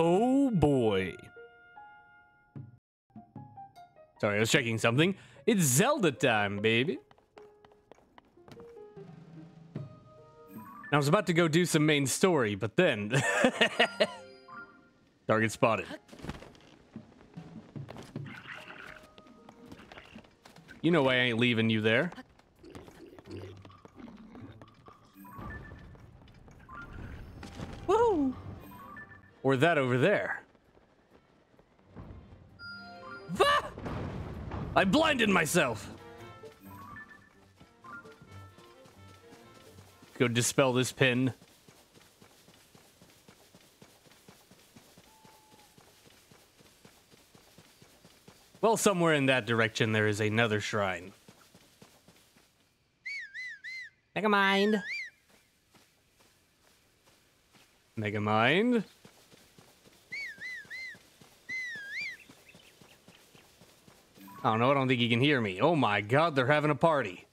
Oh boy. Sorry, I was checking something. It's Zelda time, baby. I was about to go do some main story, but then... Target spotted. You know why I ain't leaving you there. Or that over there. I blinded myself. Go dispel this pin. Well, somewhere in that direction there is another shrine. Mega Mind. Mega Mind. Oh no, I don't think he can hear me. Oh my god, they're having a party.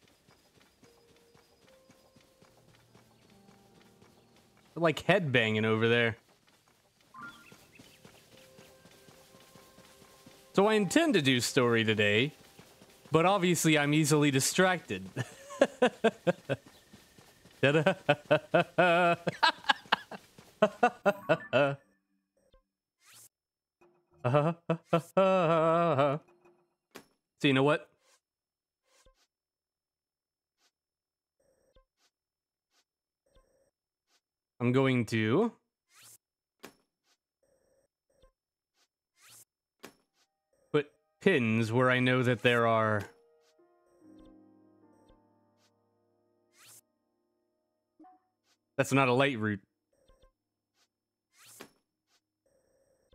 They're like headbanging over there. So I intend to do story today, but obviously I'm easily distracted. So you know what? I'm going to put pins where I know that there are That's not a Lightroot.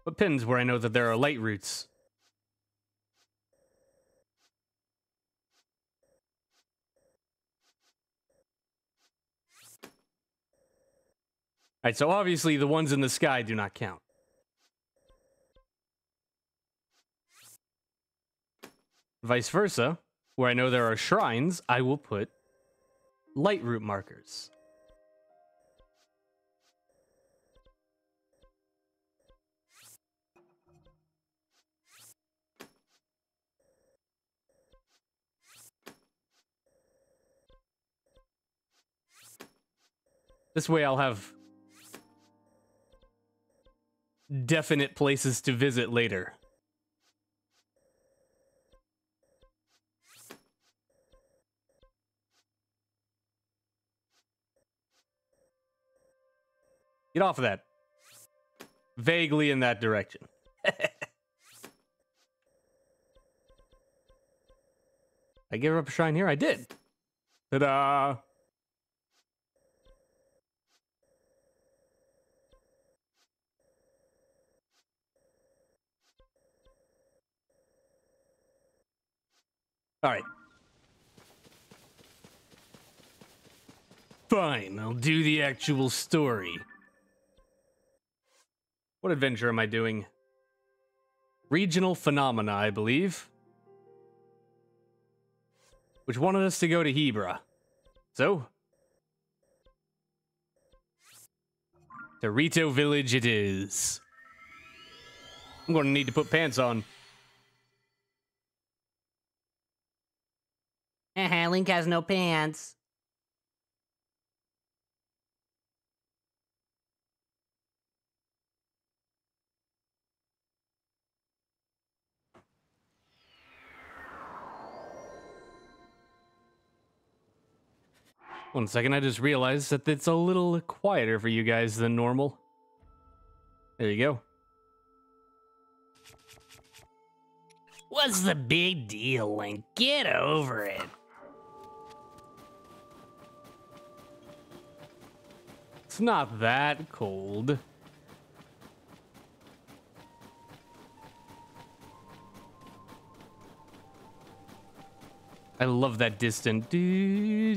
Put pins where I know that there are Lightroots. Alright, so obviously the ones in the sky do not count. Vice versa, where I know there are shrines, I will put Lightroot markers. This way I'll have definite places to visit later. Get off of that. Vaguely in that direction. I gave up a shrine here? I did. Ta-da! All right. Fine, I'll do the actual story. What adventure am I doing? Regional Phenomena, I believe. Which wanted us to go to Hebra. So? To Rito Village it is. I'm to need to put pants on. Link has no pants. One second, I just realized that it's a little quieter for you guys than normal. There you go. What's the big deal, Link? Get over it. Not that cold. I love that distant. Ooh,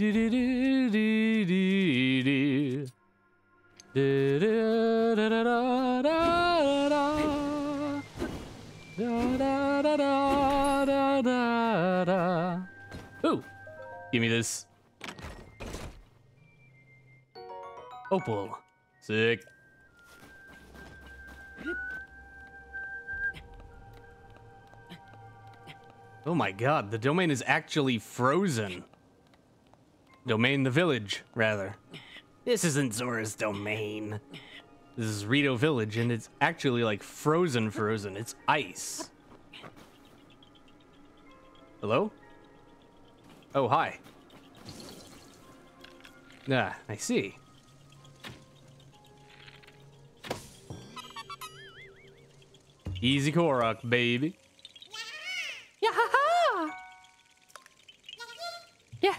give me this. Opal. Sick. Oh my god, the domain is actually frozen. Domain the village, rather. This isn't Zora's domain. This is Rito Village, and it's actually like frozen frozen. It's ice. Hello? Oh, hi. Ah, I see. Easy Korok, baby. Yeah, yeah.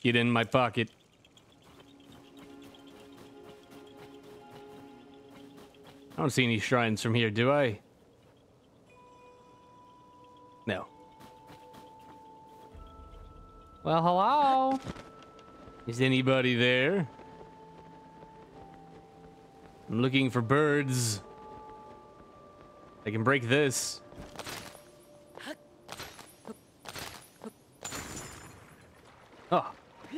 Get in my pocket. I don't see any shrines from here, do I? No. Well, hello? Is anybody there? I'm looking for birds. I can break this. Oh,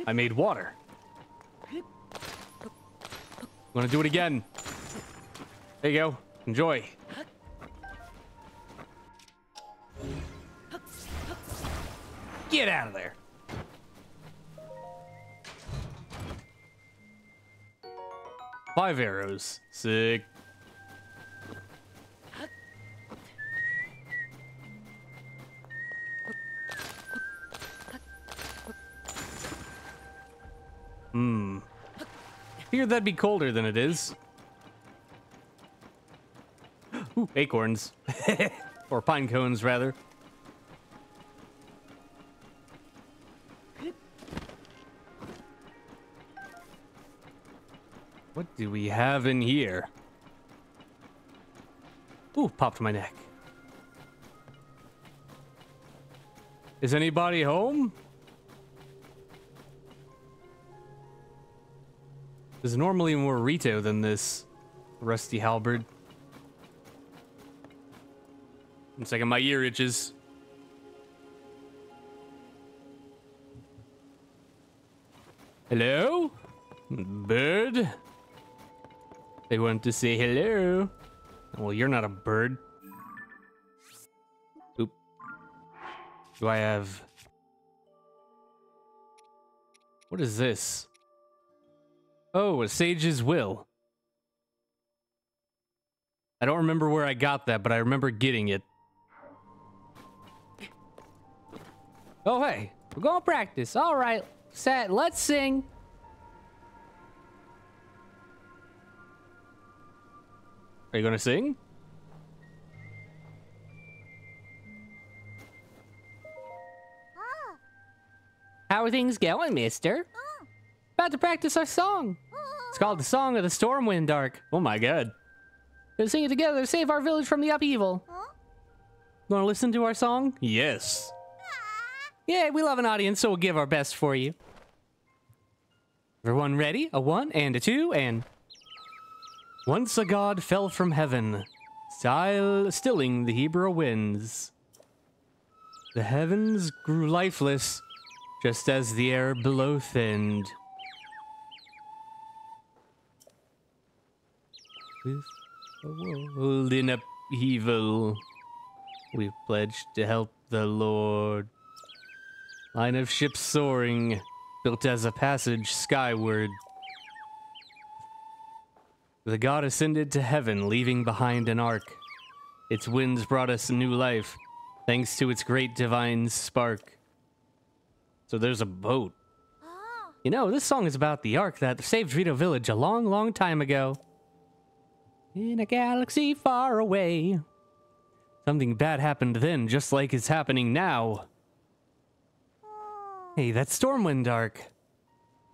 I made water. I'm gonna do it again? There you go. Enjoy. Get out of there. Five arrows. Sick. Figured that'd be colder than it is. Ooh, acorns. or pine cones, rather. What do we have in here? Ooh, popped my neck. Is anybody home? There's normally more Rito than this rusty halberd. One second, my ear itches. Hello? Bird? They want to say hello. Well, you're not a bird. Oop. Do I have... What is this? Oh, a sage's will. I don't remember where I got that, but I remember getting it. Oh, hey, we're going to practice. All right, set, let's sing. Are you going to sing? How are things going, mister? About to practice our song. It's called the Song of the Stormwind Ark. Oh my god. We'll sing it together to save our village from the upheaval. Want to listen to our song? Yes. Yeah, we love an audience, so we'll give our best for you. Everyone ready? A one and a two and... Once a god fell from heaven, style stilling the Hebra winds. The heavens grew lifeless, just as the air below thinned. With a world in upheaval, we've pledged to help the Lord. Line of ships soaring, built as a passage skyward. The god ascended to heaven, leaving behind an ark. Its winds brought us new life, thanks to its great divine spark. So there's a boat. Ah. You know, this song is about the ark that saved Rito Village a long, long time ago. In a galaxy far away. Something bad happened then, just like it's happening now. Hey, that Stormwind Ark.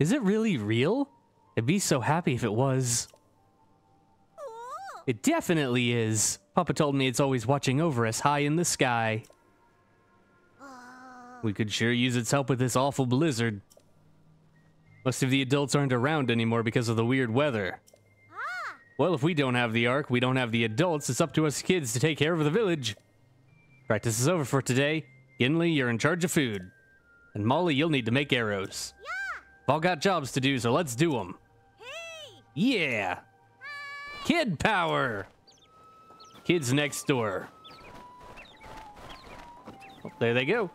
Is it really real? I'd be so happy if it was. It definitely is. Papa told me it's always watching over us high in the sky. We could sure use its help with this awful blizzard. Most of the adults aren't around anymore because of the weird weather. Well, if we don't have the Ark, we don't have the adults. It's up to us kids to take care of the village. Practice is over for today. Genli, you're in charge of food. And Molly, you'll need to make arrows. Yeah. We've all got jobs to do, so let's do them. Hey. Yeah. Kid power. Kids next door. Oh, there they go.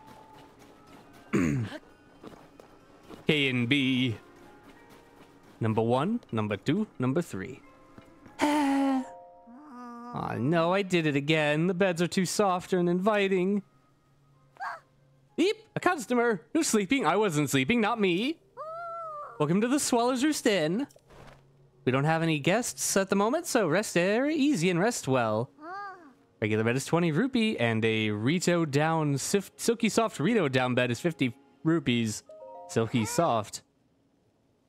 K and B. Number one, number two, number three. Oh no, I did it again. The beds are too soft and inviting. Beep, a customer. Who's sleeping? I wasn't sleeping, not me. Welcome to the Swallows Roost Inn. We don't have any guests at the moment, so rest there easy and rest well. Regular bed is 20 rupee, and a Rito down, sif- silky soft Rito down bed is 50 rupees. Silky soft.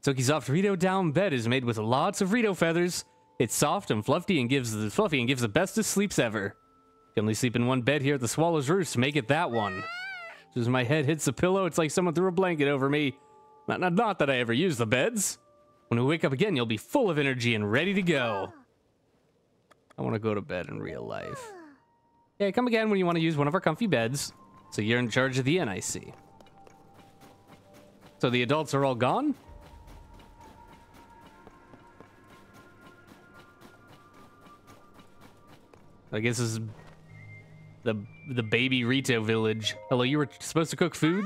Silky soft Rito down bed is made with lots of Rito feathers. It's soft and fluffy and gives the fluffy and gives the bestest sleeps ever. You only sleep in one bed here at the Swallow's Roost. Make it that one. As my head hits the pillow, it's like someone threw a blanket over me. Not, not, not that I ever use the beds. When we wake up again, you'll be full of energy and ready to go. I want to go to bed in real life. Yeah, come again when you want to use one of our comfy beds. So you're in charge of the see. So the adults are all gone? I guess this is the the baby Rito village. Hello, you were supposed to cook food?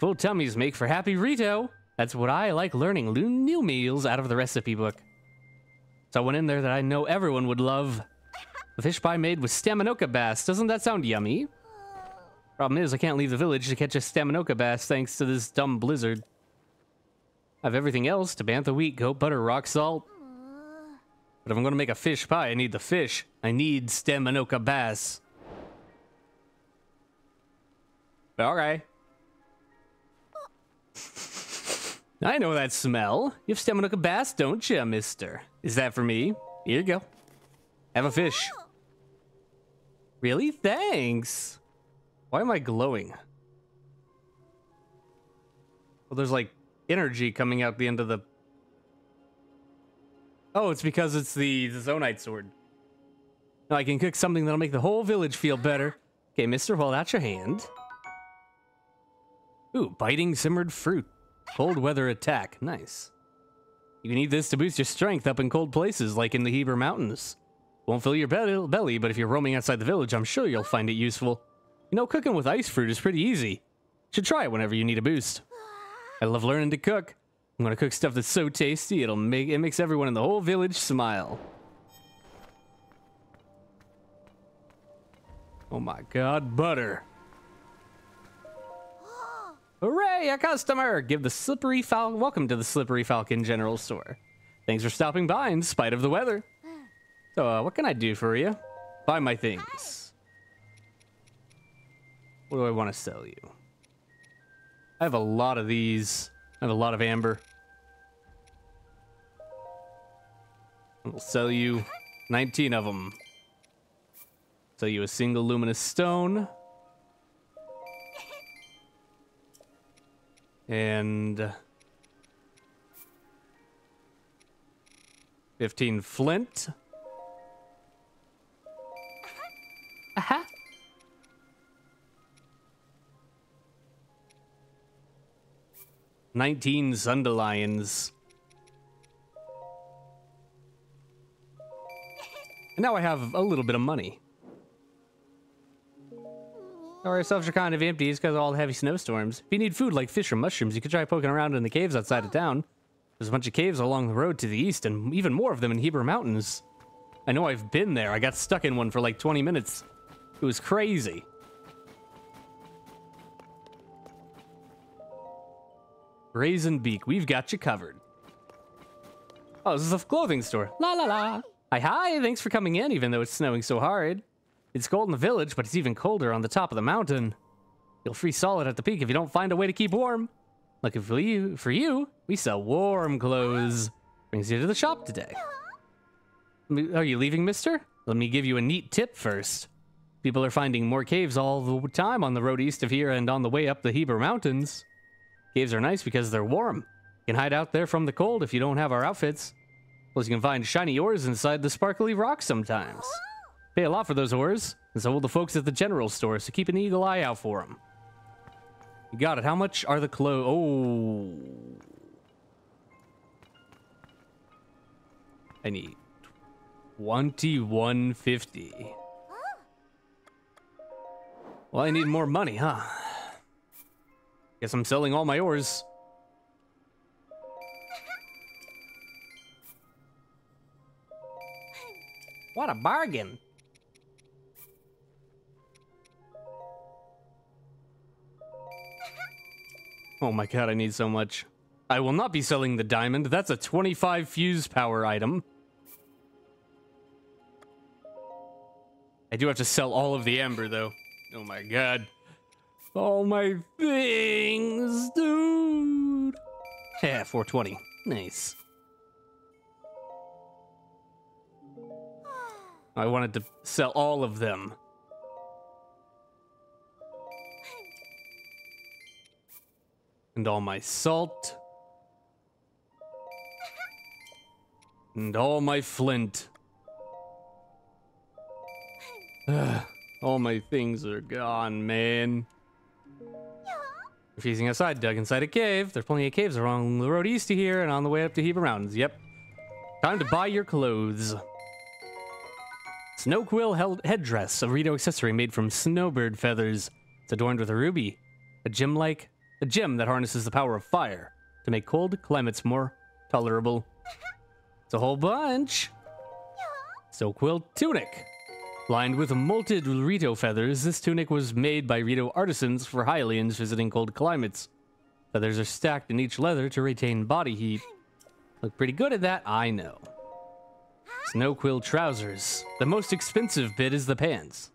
Full tummies make for happy Rito. That's what I like learning new meals out of the recipe book. So I went in there that I know everyone would love. The fish pie made with Staminoka bass. Doesn't that sound yummy? Problem is, I can't leave the village to catch a Staminoka bass thanks to this dumb blizzard. I have everything else, Tabantha wheat, goat butter, rock salt. But if I'm gonna make a fish pie, I need the fish. I need Staminoka bass. Okay. I know that smell. You have Staminoka bass, don't you, mister? Is that for me? Here you go. Have a fish. Really? Thanks. Why am I glowing? Well, there's like energy coming out the end of the... Oh, it's because it's the, the Zonite sword. Now I can cook something that'll make the whole village feel better. Okay, mister, hold out your hand. Ooh, biting simmered fruit. Cold weather attack. Nice. You can eat this to boost your strength up in cold places, like in the Hebra Mountains. Won't fill your be belly, but if you're roaming outside the village, I'm sure you'll find it useful. You know, cooking with ice fruit is pretty easy. Should try it whenever you need a boost. I love learning to cook. I'm gonna cook stuff that's so tasty, it'll make it makes everyone in the whole village smile. Oh my god, butter. Hooray, a customer! Give the Slippery Falcon, welcome to the Slippery Falcon General Store. Thanks for stopping by in spite of the weather. So, uh, what can I do for you? Buy my things. What do I want to sell you? I have a lot of these. I have a lot of amber. We'll sell you 19 of them. Sell you a single luminous stone. And 15 flint. Uh-huh. 19 Sundelions. And now I have a little bit of money. Our shelves are kind of empty because of all the heavy snowstorms. If you need food like fish or mushrooms, you could try poking around in the caves outside of town. There's a bunch of caves along the road to the east, and even more of them in Hebra Mountains. I know I've been there. I got stuck in one for like 20 minutes. It was crazy. Brazen Beak, we've got you covered. Oh, this is a clothing store. La la la. Hi, hi, thanks for coming in, even though it's snowing so hard. It's cold in the village, but it's even colder on the top of the mountain. You'll freeze solid at the peak if you don't find a way to keep warm. Lucky for you, for you, we sell warm clothes. Brings you to the shop today. Are you leaving, mister? Let me give you a neat tip first. People are finding more caves all the time on the road east of here and on the way up the Hebra Mountains. Caves are nice because they're warm. You can hide out there from the cold if you don't have our outfits. Plus, you can find shiny ores inside the sparkly rocks sometimes. Pay a lot for those ores, and so will the folks at the general store, so keep an eagle eye out for them. You got it. How much are the clothes? Oh. I need 2150. Well, I need more money, huh? Guess I'm selling all my ores. What a bargain. Oh my god, I need so much. I will not be selling the diamond. That's a 25 fuse power item. I do have to sell all of the amber, though. Oh my god. All my things, dude. Yeah, 420. Nice. I wanted to sell all of them. And all my salt. And all my flint. All my things are gone, man. Refusing outside, dug inside a cave. There's plenty of caves along the road east of here and on the way up to Hebra Mountains. Yep. Time to buy your clothes. Snow quill held headdress, a Rito accessory made from snowbird feathers. It's adorned with a ruby, a gem like a gem that harnesses the power of fire to make cold climates more tolerable. It's a whole bunch. So quill tunic. Lined with molted Rito feathers, this tunic was made by Rito artisans for Hylians visiting cold climates. Feathers are stacked in each leather to retain body heat. Look pretty good at that, I know. Snow quill trousers. The most expensive bit is the pants.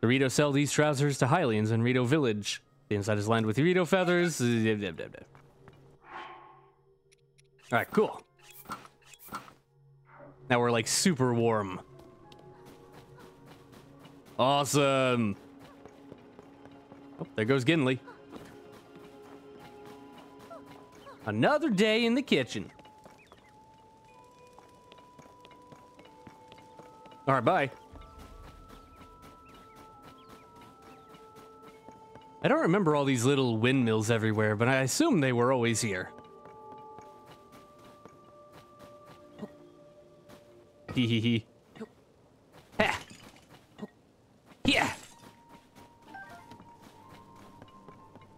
The Rito sell these trousers to Hylians in Rito Village. The inside is lined with Rito feathers. Alright, cool. Now we're like super warm. Awesome. Oh, there goes Genli. Another day in the kitchen. All right, bye. I don't remember all these little windmills everywhere, but I assume they were always here. Hee hee hee. Ha! Yeah!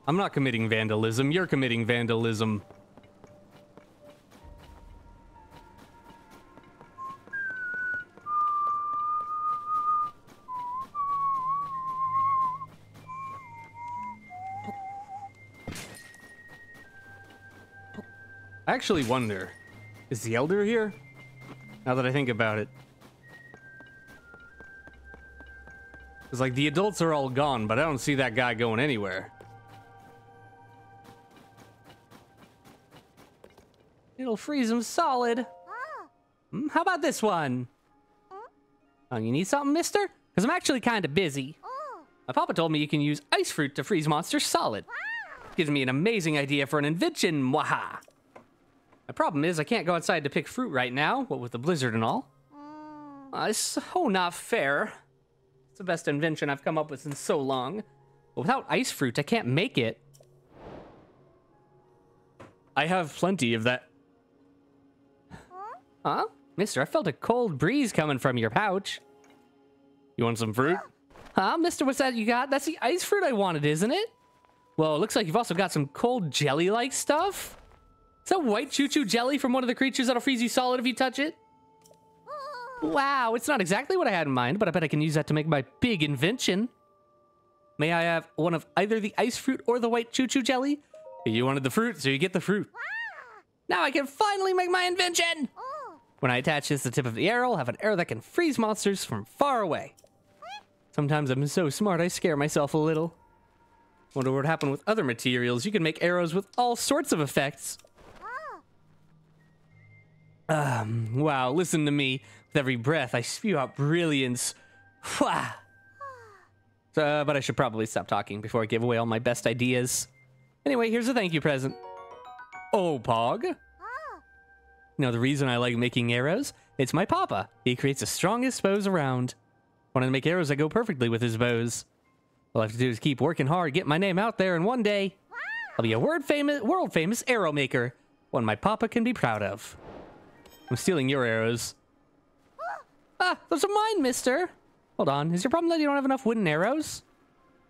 I'm not committing vandalism, you're committing vandalism. I actually wonder, is the Elder here? Now that I think about it. It's like the adults are all gone, but I don't see that guy going anywhere. It'll freeze him solid. Hmm, how about this one? Oh, you need something, mister? Because I'm actually kind of busy. My papa told me you can use ice fruit to freeze monsters solid. Gives me an amazing idea for an invention, waha. My problem is I can't go outside to pick fruit right now, what with the blizzard and all. Uh, it's so not fair. It's the best invention I've come up with in so long. But without ice fruit, I can't make it. I have plenty of that. Huh? Mister, I felt a cold breeze coming from your pouch. You want some fruit? Huh, mister, what's that you got? That's the ice fruit I wanted, isn't it? Well, it looks like you've also got some cold jelly-like stuff. Is that white choo-choo jelly from one of the creatures that'll freeze you solid if you touch it? Wow, it's not exactly what I had in mind, but I bet I can use that to make my big invention. May I have one of either the ice fruit or the white choo-choo jelly? You wanted the fruit, so you get the fruit. Now I can finally make my invention! When I attach this to the tip of the arrow, I'll have an arrow that can freeze monsters from far away. Sometimes I'm so smart I scare myself a little. Wonder what would happen with other materials. You can make arrows with all sorts of effects. Um, wow, listen to me. With every breath, I spew out brilliance. But I should probably stop talking before I give away all my best ideas. Anyway, here's a thank you present. Oh, Pog. You know the reason I like making arrows? It's my papa. He creates the strongest bows around. Wanted to make arrows that go perfectly with his bows. All I have to do is keep working hard, get my name out there, and one day, I'll be a famous, world famous arrow maker. One my papa can be proud of. I'm stealing your arrows. Ah, those are mine, mister. Hold on. Is your problem that you don't have enough wooden arrows?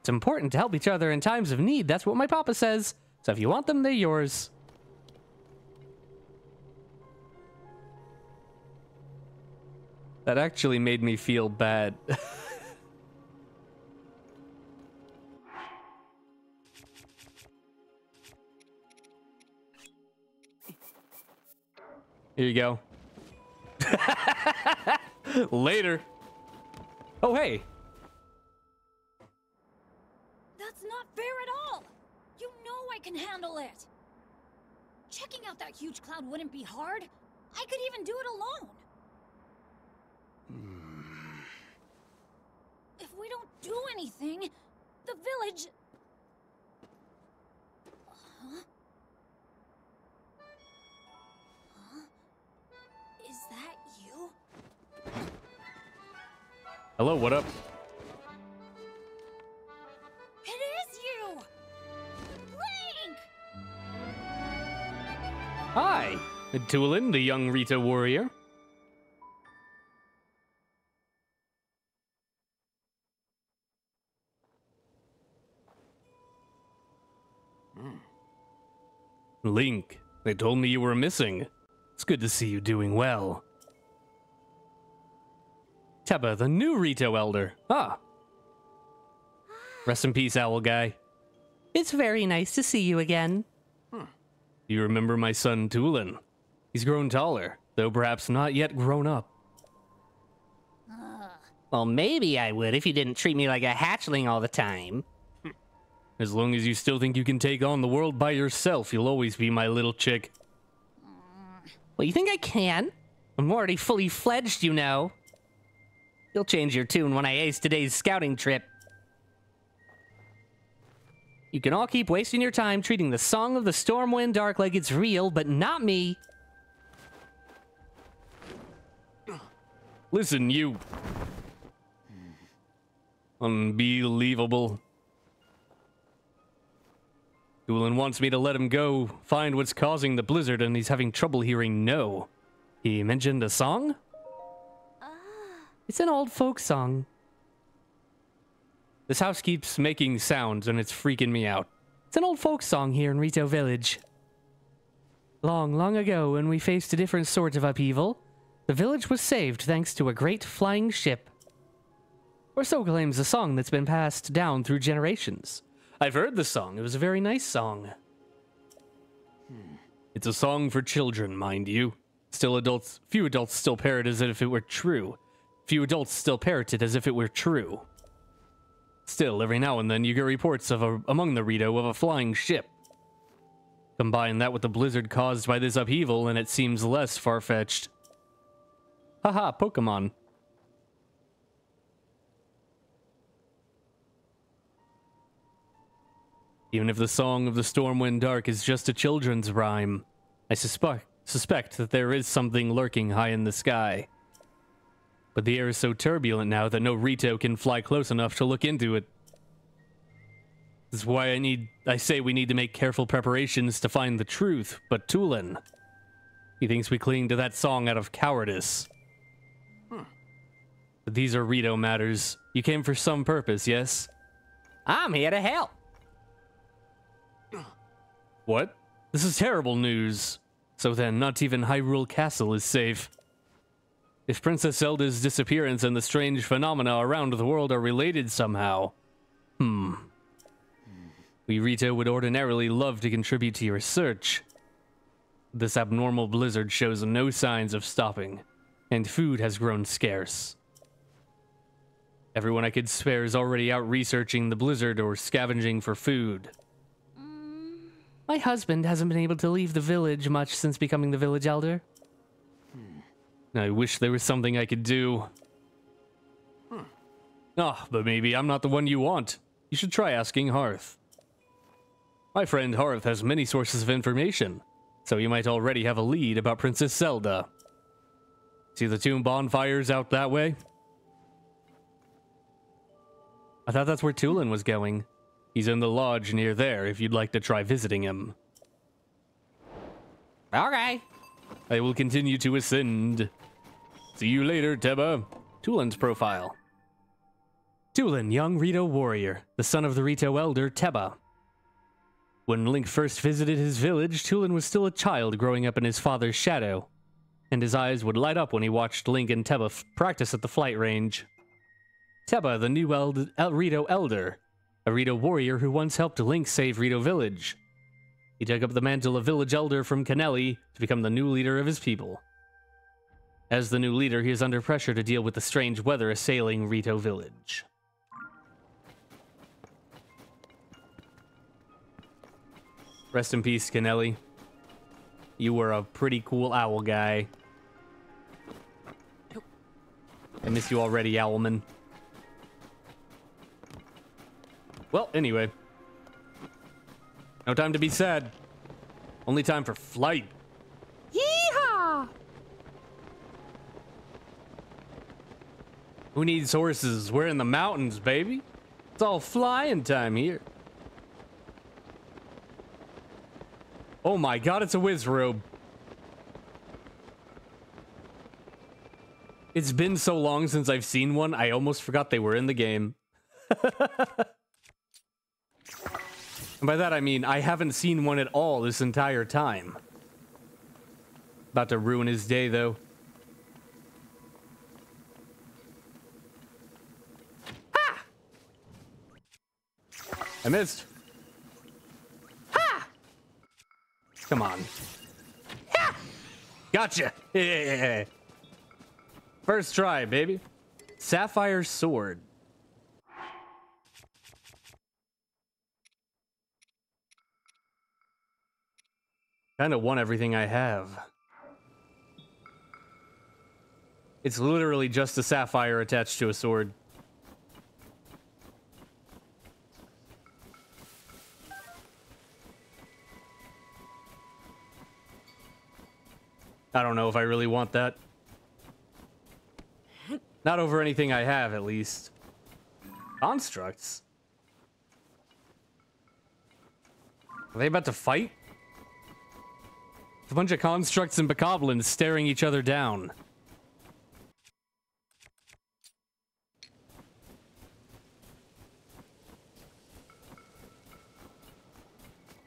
It's important to help each other in times of need. That's what my papa says. So if you want them, they're yours. That actually made me feel bad. Here you go. Later. Oh, hey. That's not fair at all! You know I can handle it! Checking out that huge cloud wouldn't be hard. I could even do it alone. Hmm. If we don't do anything, the village... Huh? Huh? Hello, what up? It is you! Link! Hi. Tulin, the young Rito warrior. Hmm. Link, they told me you were missing. It's good to see you doing well. Teba, the new Rito Elder. Ah. Rest in peace, Owl Guy. It's very nice to see you again. Hmm. You remember my son Tulin? He's grown taller, though perhaps not yet grown up. Ah. Well, maybe I would if you didn't treat me like a hatchling all the time. Hmm. As long as you still think you can take on the world by yourself, you'll always be my little chick. Well, you think I can? I'm already fully fledged, you know. You'll change your tune when I ace today's scouting trip. You can all keep wasting your time treating the Song of the Stormwind Ark like it's real, but not me. Listen, you. Unbelievable. Tulin wants me to let him go find what's causing the blizzard, and he's having trouble hearing no. He mentioned a song? It's an old folk song. This house keeps making sounds, and it's freaking me out. It's an old folk song here in Rito Village. Long, long ago, when we faced a different sort of upheaval, the village was saved thanks to a great flying ship. Or so claims a song that's been passed down through generations. I've heard the song. It was a very nice song. It's a song for children, mind you. Still adults, few adults still parrot as if it were true. Few adults still parrot it as if it were true. Still, every now and then you get reports of a, among the Rito of a flying ship. Combine that with the blizzard caused by this upheaval, and it seems less far-fetched. Haha, Pokemon. Even if the Song of the Stormwind Dark is just a children's rhyme, I suspect, suspect that there is something lurking high in the sky. But the air is so turbulent now that no Rito can fly close enough to look into it. This is why I need I say we need to make careful preparations to find the truth, but Tulin. He thinks we cling to that song out of cowardice. But these are Rito matters. You came for some purpose, yes? I'm here to help. What? This is terrible news. So then, not even Hyrule Castle is safe. If Princess Zelda's disappearance and the strange phenomena around the world are related somehow. Hmm. We Rito would ordinarily love to contribute to your search. This abnormal blizzard shows no signs of stopping, and food has grown scarce. Everyone I could spare is already out researching the blizzard or scavenging for food. My husband hasn't been able to leave the village much since becoming the village elder. I wish there was something I could do. Ah, but maybe I'm not the one you want. You should try asking Hearth. My friend Hearth has many sources of information, so you might already have a lead about Princess Zelda. See the tomb bonfires out that way? I thought that's where Tulin was going. He's in the lodge near there if you'd like to try visiting him. Okay. I will continue to ascend. See you later, Teba. Tulin's profile. Tulin, young Rito warrior, the son of the Rito elder Teba. When Link first visited his village, Tulin was still a child growing up in his father's shadow, and his eyes would light up when he watched Link and Teba practice at the flight range. Teba, the new eld- El- Rito elder, a Rito warrior who once helped Link save Rito village. He took up the mantle of village elder from Kaneli to become the new leader of his people. As the new leader, he is under pressure to deal with the strange weather assailing Rito village. Rest in peace, Kaneli. You were a pretty cool owl guy. I miss you already, Owlman. Well, anyway. No time to be sad. Only time for flight. Who needs horses? We're in the mountains, baby. It's all flying time here. Oh my god, it's a Wizzrobe. It's been so long since I've seen one, I almost forgot they were in the game. and by that I mean I haven't seen one at all this entire time. About to ruin his day, though. I missed. Ha! Come on. Ha! Gotcha. Yeah. First try, baby. Sapphire sword. Kind of want everything I have. It's literally just a sapphire attached to a sword. I don't know if I really want that. Not over anything I have, at least. Constructs? Are they about to fight? A bunch of constructs and bokoblins staring each other down.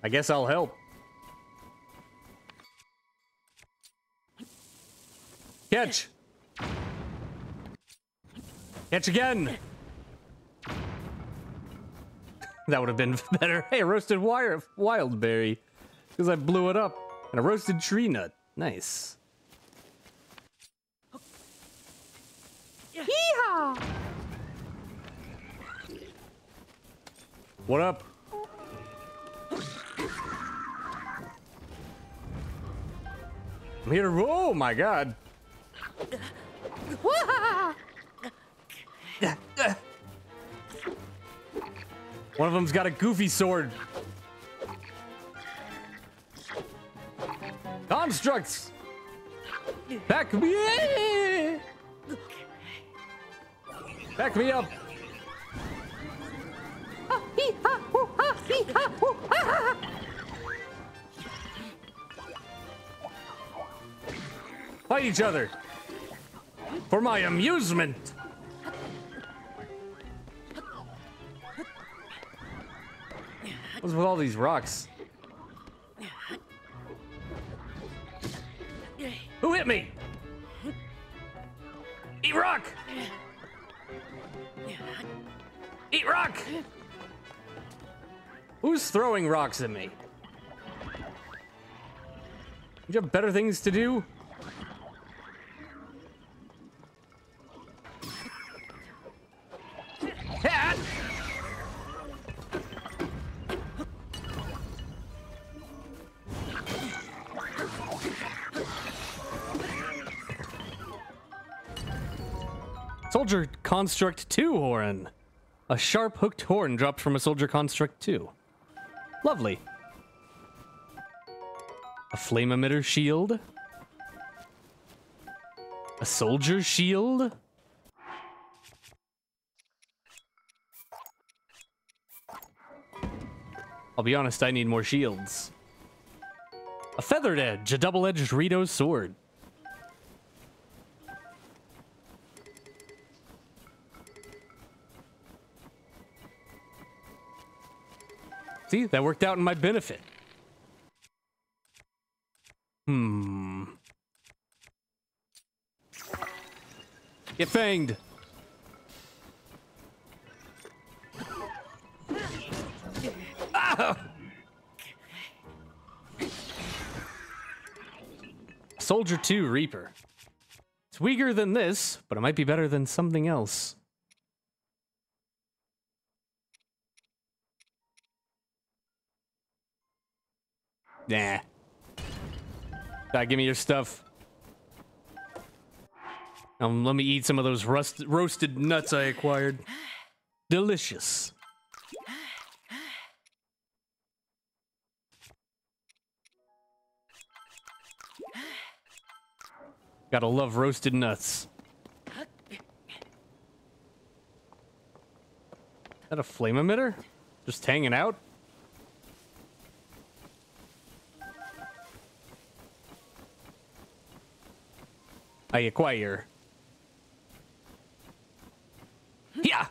I guess I'll help. Catch! Catch again! that would have been better. Hey, a roasted wire wild berry. Because I blew it up. And a roasted tree nut. Nice. Yeehaw! What up? I'm here to. Oh my god. One of them's got a goofy sword. Constructs! Back me! Back me up! Fight each other! For my amusement! What's with all these rocks? Who hit me? Eat rock! Eat rock! Who's throwing rocks at me? You have better things to do? Soldier Construct 2 horn. A sharp hooked horn dropped from a Soldier Construct 2. Lovely. A flame emitter shield. A soldier shield. I'll be honest, I need more shields. A feathered edge, a double-edged Rito sword. See, that worked out in my benefit. Hmm. Get fanged. Ah! Soldier 2 Reaper. It's weaker than this, but it might be better than something else. Nah. Ah, give me your stuff. Um, let me eat some of those rust roasted nuts I acquired. Delicious. Gotta love roasted nuts. Is that a flame emitter? Just hanging out? I acquire. Yeah.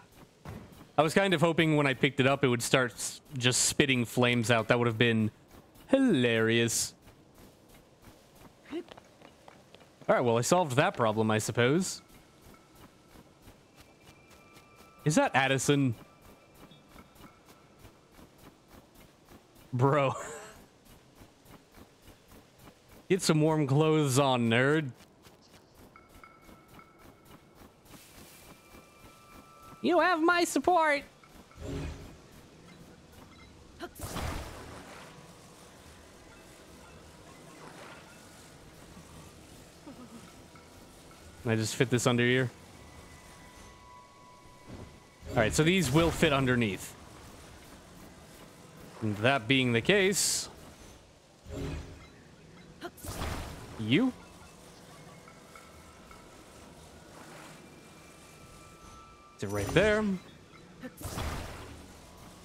I was kind of hoping when I picked it up it would start just spitting flames out. That would have been hilarious. All right, well, I solved that problem, I suppose. Is that Addison? Bro. Get some warm clothes on, nerd. You have my support. Can I just fit this under here? All right, so these will fit underneath. And that being the case, you? Sit right there.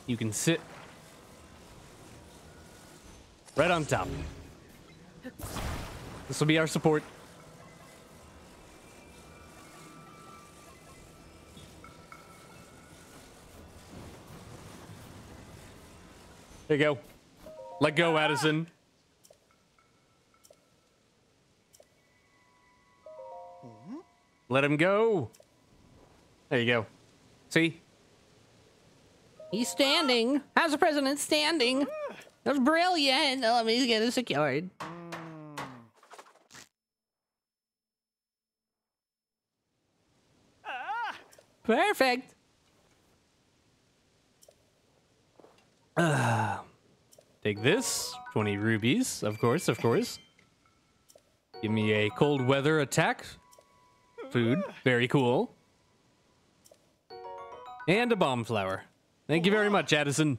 You can sit right on top. This will be our support. There you go. Let go, Addison. Let him go. There you go. See? He's standing. How's the president standing? That's brilliant. Let me get it secured. Perfect. Take this. 20 rubies. Of course, of course. Give me a cold weather attack. Food. Very cool. And a bomb flower. Thank you very much, Addison.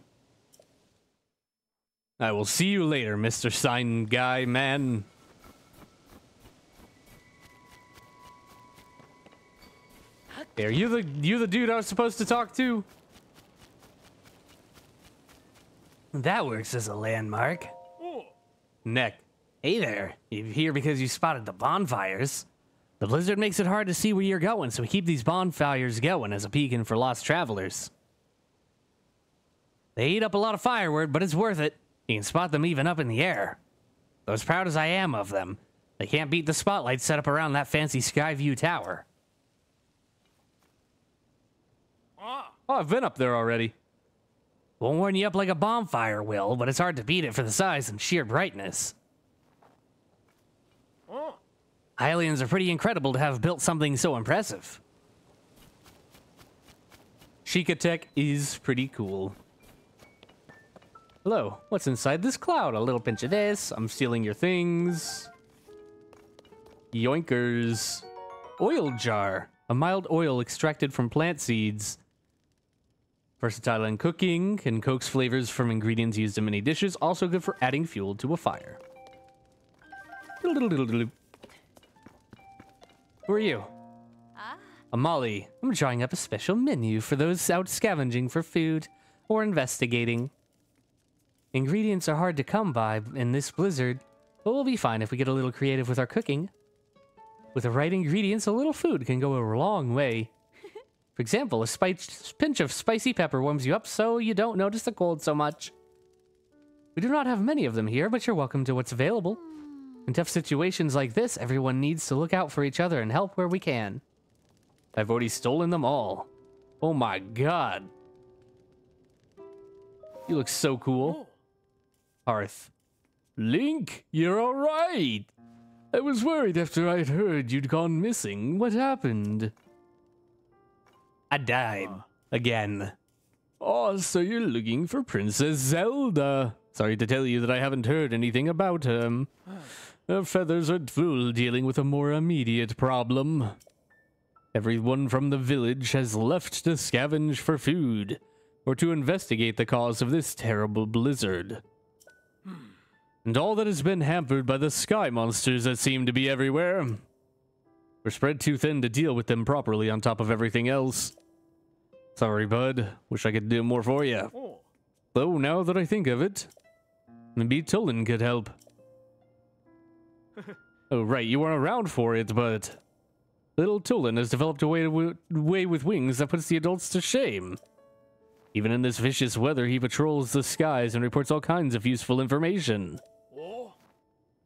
I will see you later, Mr. Sign Guy Man. Hey, are you the you the dude I was supposed to talk to? That works as a landmark. Oh. Neck. Hey there. You're here because you spotted the bonfires. The blizzard makes it hard to see where you're going, so we keep these bonfires going as a beacon for lost travelers. They eat up a lot of firewood, but it's worth it. You can spot them even up in the air. Though as proud as I am of them, they can't beat the spotlight set up around that fancy Skyview tower. Oh, I've been up there already. Won't warm you up like a bonfire will, but it's hard to beat it for the size and sheer brightness. Ah. Hylians are pretty incredible to have built something so impressive. Sheikah Tech is pretty cool. Hello, what's inside this cloud? A little pinch of this. I'm stealing your things. Yoinkers. Oil jar. A mild oil extracted from plant seeds. Versatile in cooking, can coax flavors from ingredients used in many dishes. Also good for adding fuel to a fire. Who are you? Ah. I'm Molly. I'm drawing up a special menu for those out scavenging for food or investigating. Ingredients are hard to come by in this blizzard, but we'll be fine if we get a little creative with our cooking. With the right ingredients, a little food can go a long way. For example, a pinch of spicy pepper warms you up so you don't notice the cold so much. We do not have many of them here, but you're welcome to what's available. In tough situations like this, everyone needs to look out for each other and help where we can. I've already stolen them all. Oh my god. You look so cool. Hearth. Link, you're alright. I was worried after I'd heard you'd gone missing. What happened? I died. Again. Oh, so you're looking for Princess Zelda. Sorry to tell you that I haven't heard anything about her. Her feathers are full dealing with a more immediate problem. Everyone from the village has left to scavenge for food or to investigate the cause of this terrible blizzard. And all that has been hampered by the sky monsters that seem to be everywhere. We're spread too thin to deal with them properly on top of everything else. Sorry, bud. Wish I could do more for you. Oh. Though, now that I think of it, maybe Tulin could help. oh, right, you weren't around for it, but... Little Tulin has developed a way, way with wings that puts the adults to shame. Even in this vicious weather, he patrols the skies and reports all kinds of useful information.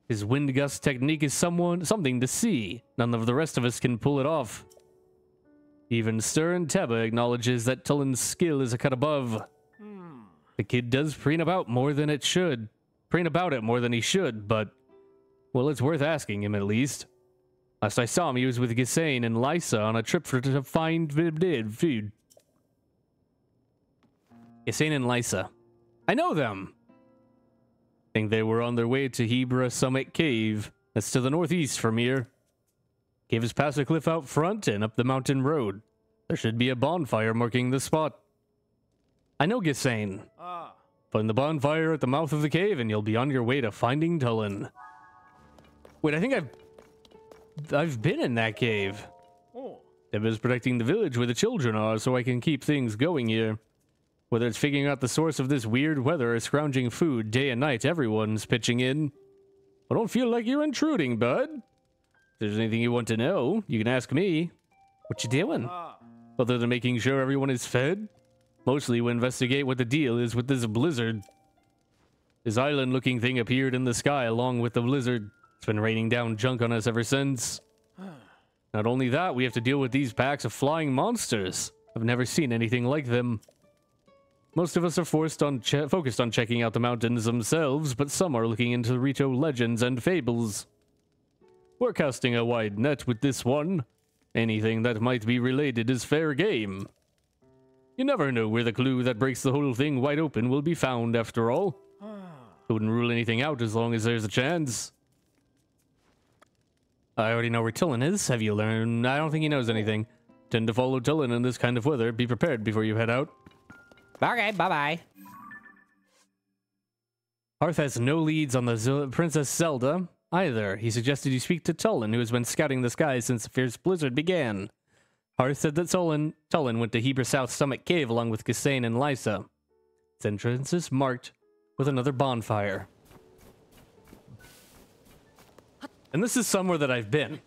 His wind gust technique is someone something to see. None of the rest of us can pull it off. Even Stern Teba acknowledges that Tulin's skill is a cut above. The kid does preen about more than it should. Preen about it more than he should, but... Well, it's worth asking him at least. Last I saw him, he was with Gisane and Lysa on a trip for to find food. Gisane and Lysa. I know them! think they were on their way to Hebra Summit Cave. That's to the northeast from here. Cave is past a cliff out front and up the mountain road. There should be a bonfire marking the spot. I know Gisane. Ah. Find the bonfire at the mouth of the cave and you'll be on your way to finding Tulin. Wait, I think I've... I've been in that cave. Oh. Teba's protecting the village where the children are so I can keep things going here. Whether it's figuring out the source of this weird weather or scrounging food day and night, everyone's pitching in. I don't feel like you're intruding, bud. If there's anything you want to know, you can ask me. What you doing? Ah. Other than making sure everyone is fed? Mostly we investigate what the deal is with this blizzard. This island-looking thing appeared in the sky along with the blizzard. It's been raining down junk on us ever since. Not only that, we have to deal with these packs of flying monsters. I've never seen anything like them. Most of us are forced on focused on checking out the mountains themselves, but some are looking into Rito legends and fables. We're casting a wide net with this one. Anything that might be related is fair game. You never know where the clue that breaks the whole thing wide open will be found, after all. Wouldn't rule anything out as long as there's a chance. I already know where Tulin is. Have you learned? I don't think he knows anything. Tend to follow Tulin in this kind of weather. Be prepared before you head out. Okay, bye-bye. Hearth has no leads on the Z Princess Zelda either. He suggested you speak to Tulin, who has been scouting the skies since the fierce blizzard began. Hearth said that Tulin went to Hebra South Summit Cave along with Gisane and Lysa. Its entrance is marked with another bonfire. And this is somewhere that I've been.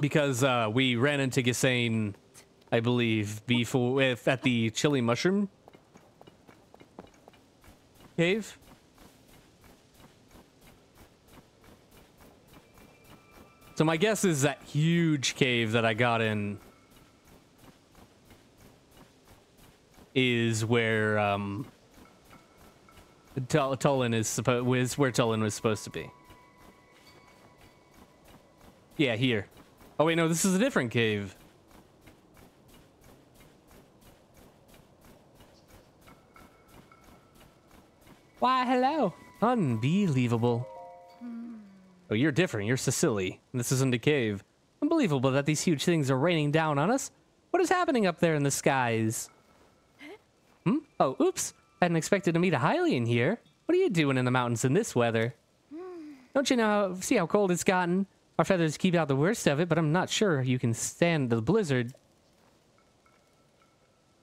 Because uh, we ran into Gisane I believe, before at the chili mushroom cave. So my guess is that huge cave that I got in is where um is supposed was where Tulin was supposed to be. Yeah, here. Oh wait, no, this is a different cave. Why, hello. Unbelievable. Oh, you're different. You're Sicily. This isn't a cave. Unbelievable that these huge things are raining down on us. What is happening up there in the skies? Hmm? Oh, oops. I hadn't expected to meet a Hylian here. What are you doing in the mountains in this weather? Don't you know, see how cold it's gotten? Our feathers keep out the worst of it, but I'm not sure you can stand the blizzard.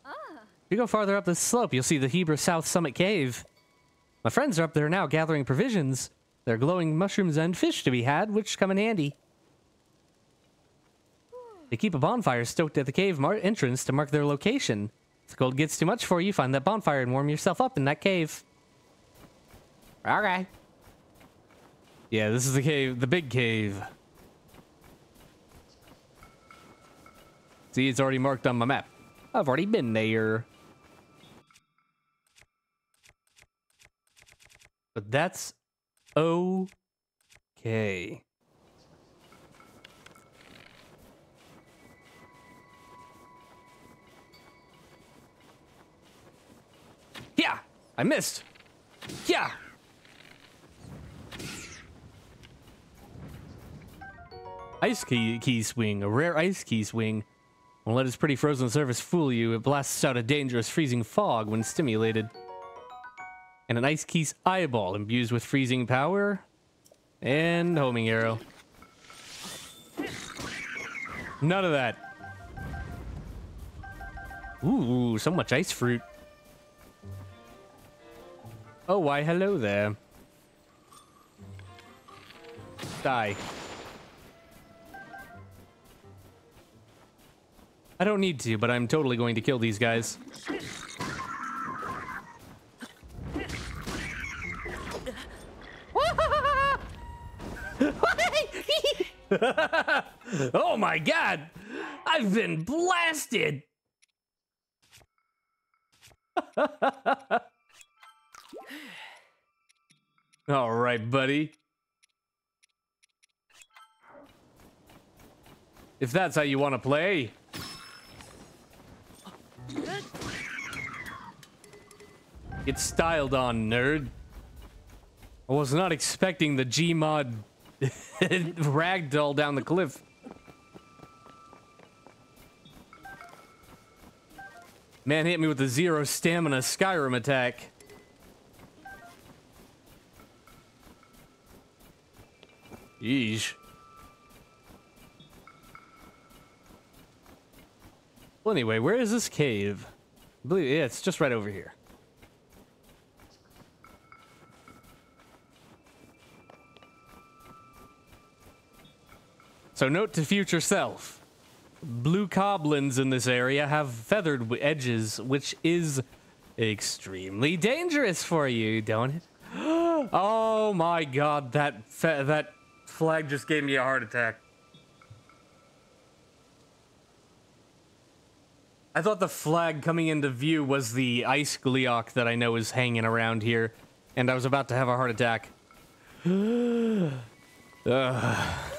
Ah. If you go farther up the slope, you'll see the Hebra South Summit Cave. My friends are up there now gathering provisions. There are glowing mushrooms and fish to be had, which come in handy. They keep a bonfire stoked at the cave entrance to mark their location. If the cold gets too much for you, find that bonfire and warm yourself up in that cave. Okay. Yeah, this is the cave, the big cave. See, it's already marked on my map. I've already been there. But that's okay. Yeah, I missed. Yeah. Ice Keese, Keese wing, a rare ice Keese wing. Won't let its pretty frozen surface fool you. It blasts out a dangerous freezing fog when stimulated. And an ice Keese eyeball imbues with freezing power. And homing arrow. None of that. Ooh, so much ice fruit. Oh, why hello there. Die. I don't need to, but I'm totally going to kill these guys. oh my god! I've been blasted! All right, buddy. If that's how you want to play. Get styled on, nerd. I was not expecting the Gmod ragdoll down the cliff. Man hit me with a zero stamina Skyrim attack. Yeesh. Well, anyway, where is this cave? I believe, yeah, it's just right over here. So note to future self. Blue goblins in this area have feathered edges, which is extremely dangerous for you, don't it? oh my god, that that flag just gave me a heart attack. I thought the flag coming into view was the ice gleeok that I know is hanging around here, and I was about to have a heart attack.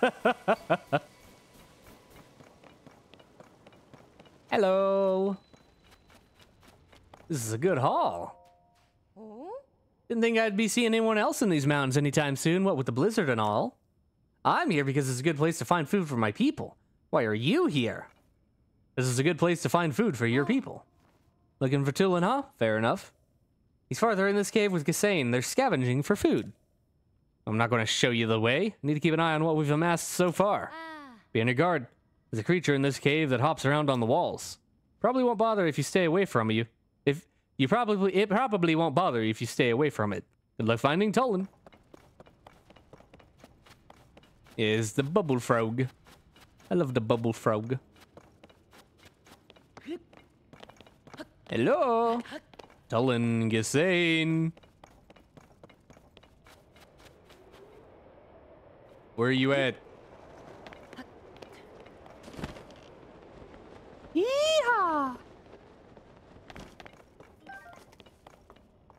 Hello. This is a good haul. Hmm? Didn't think I'd be seeing anyone else in these mountains anytime soon, what with the blizzard and all. I'm here because it's a good place to find food for my people. Why are you here? This is a good place to find food for your people. Looking for Tulin, huh? Fair enough. He's farther in this cave with Gassane. They're scavenging for food. I'm not going to show you the way. Need to keep an eye on what we've amassed so far. Ah. Be on your guard. There's a creature in this cave that hops around on the walls. Probably won't bother if you stay away from you. If you probably it probably won't bother if you stay away from it. Good luck finding Tulin. Is the bubble frog. I love the bubble frog. Hello. Tulin Gassane. Where are you at? Yeehaw!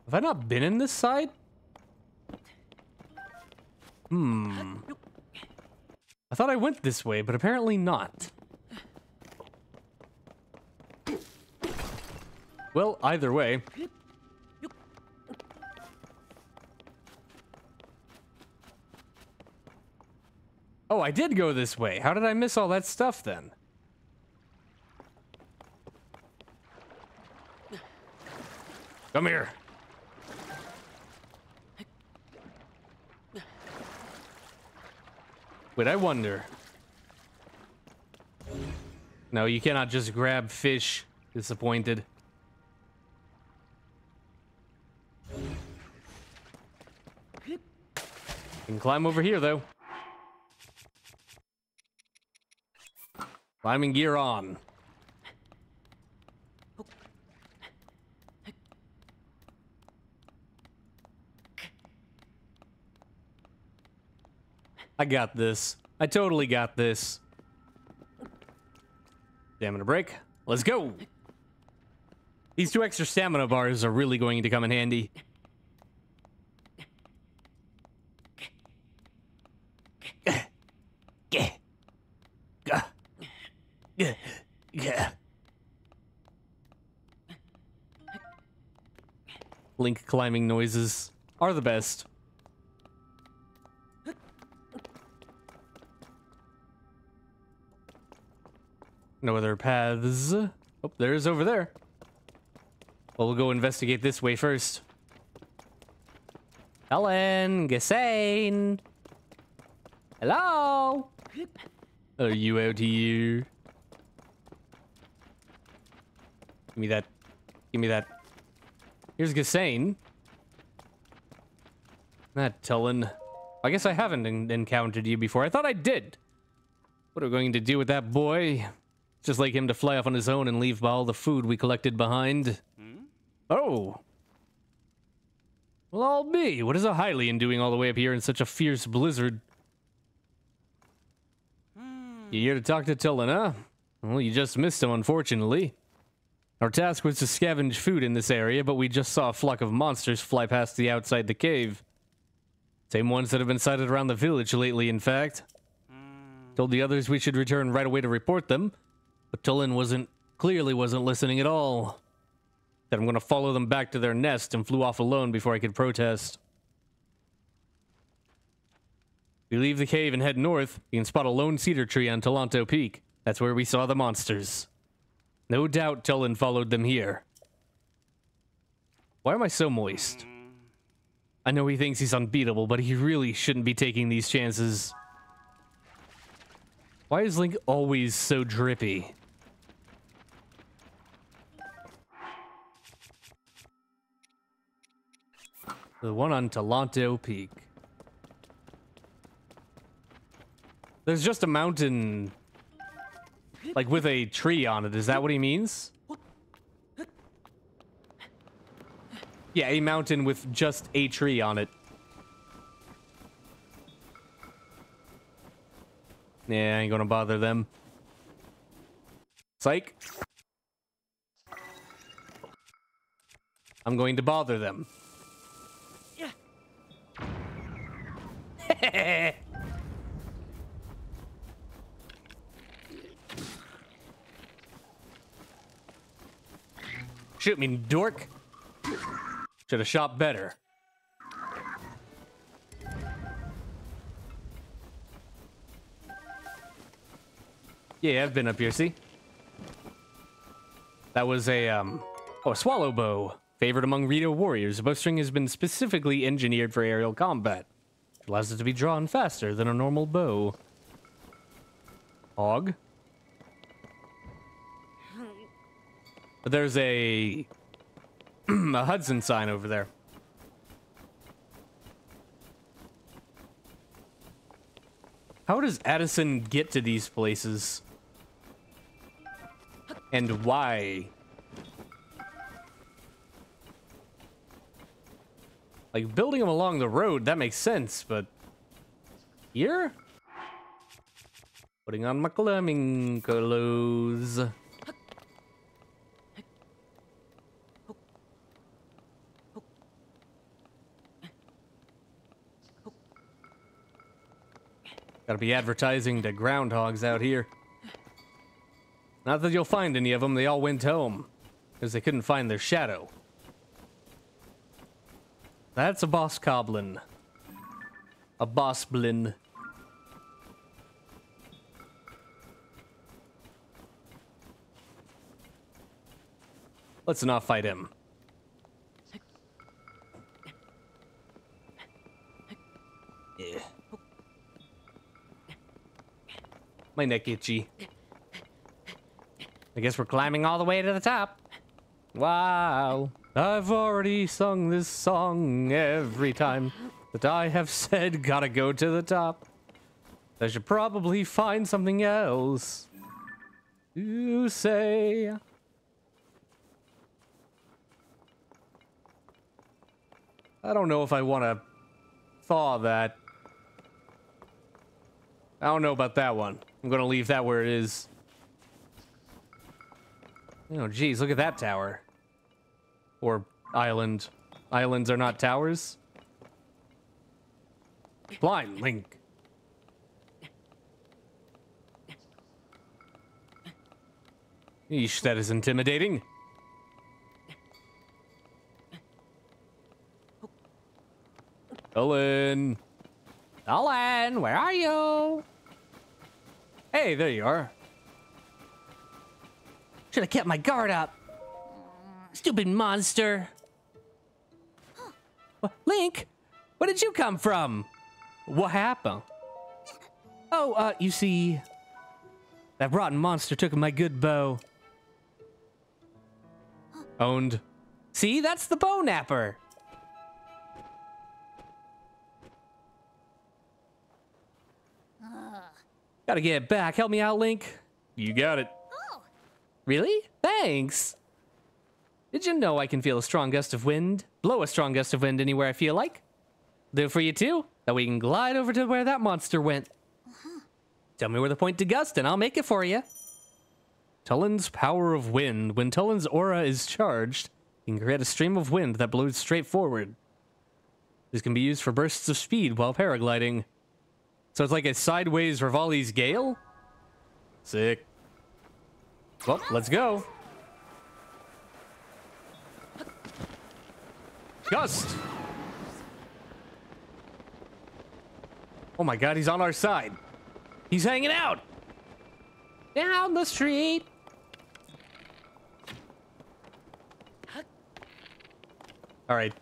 Have I not been in this side? Hmm. I thought I went this way, but apparently not. Well, either way. Oh, I did go this way. How did I miss all that stuff then? Come here. Wait, I wonder. No, you cannot just grab fish. Disappointed. Can climb over here, though. Climbing gear on. I got this. I totally got this. Stamina break. Let's go. These two extra stamina bars are really going to come in handy. Link climbing noises are the best. No other paths. Oh, there is over there. Well, we'll go investigate this way first. Helen, Gassane. Hello? Are you out here? Give me that. Give me that. Here's Gassane. That Tulin. I guess I haven't en encountered you before. I thought I did. What are we going to do with that boy? Just like him to fly off on his own and leave all the food we collected behind. Hmm? Oh. Well, I'll be. What is a Hylian doing all the way up here in such a fierce blizzard? Hmm. You here to talk to Tulin, huh? Well, you just missed him, unfortunately. Our task was to scavenge food in this area, but we just saw a flock of monsters fly past the outside the cave. Same ones that have been sighted around the village lately, in fact. Hmm. Told the others we should return right away to report them, but Tulin wasn't, clearly wasn't listening at all. That I'm gonna follow them back to their nest and flew off alone before I could protest. We leave the cave and head north. You can spot a lone cedar tree on Talonto Peak. That's where we saw the monsters. No doubt Tulin followed them here. Why am I so moist? I know he thinks he's unbeatable, but he really shouldn't be taking these chances. Why is Link always so drippy? The one on Talonto Peak. There's just a mountain, like with a tree on it. Is that what he means? Yeah, a mountain with just a tree on it. Yeah, I ain't gonna bother them. Psych. I'm going to bother them. Shoot me, dork. Should have shot better. Yeah, I've been up here, see? That was a, um, oh, a swallow bow. Favored among Rito warriors, the bowstring has been specifically engineered for aerial combat. It allows it to be drawn faster than a normal bow. Hog. But there's a, a Hudson sign over there. How does Addison get to these places? And why? Like, building them along the road, that makes sense, but... Here? Putting on my climbing clothes. Gotta be advertising to groundhogs out here. Not that you'll find any of them, they all went home. Because they couldn't find their shadow. That's a boss goblin. A boss blin. Let's not fight him. Yeah. My neck itchy. I guess we're climbing all the way to the top. Wow. I've already sung this song every time that I have said gotta go to the top. I should probably find something else to say. I don't know if I want to thaw that. I don't know about that one. I'm gonna leave that where it is. Oh, geez, look at that tower. Or island. Islands are not towers. Blind Link. Eesh, that is intimidating. Ellen. Ellen, where are you? Hey, there you are. Should have kept my guard up. Stupid monster. Link, where did you come from? What happened? Oh, uh, you see, that rotten monster took my good bow. Owned. See, that's the bow napper. Gotta get it back. Help me out, Link. You got it. Oh, Really? Thanks. Did you know I can feel a strong gust of wind? Blow a strong gust of wind anywhere I feel like? Do it for you too. That we can glide over to where that monster went. Uh-huh. Tell me where the point to gust and I'll make it for you. Tulin's power of wind. When Tulin's aura is charged, you can create a stream of wind that blows straight forward. This can be used for bursts of speed while paragliding. So it's like a sideways Revali's Gale? Sick. Well, let's go. Gust! Oh my god, he's on our side. He's hanging out! Down the street. All right.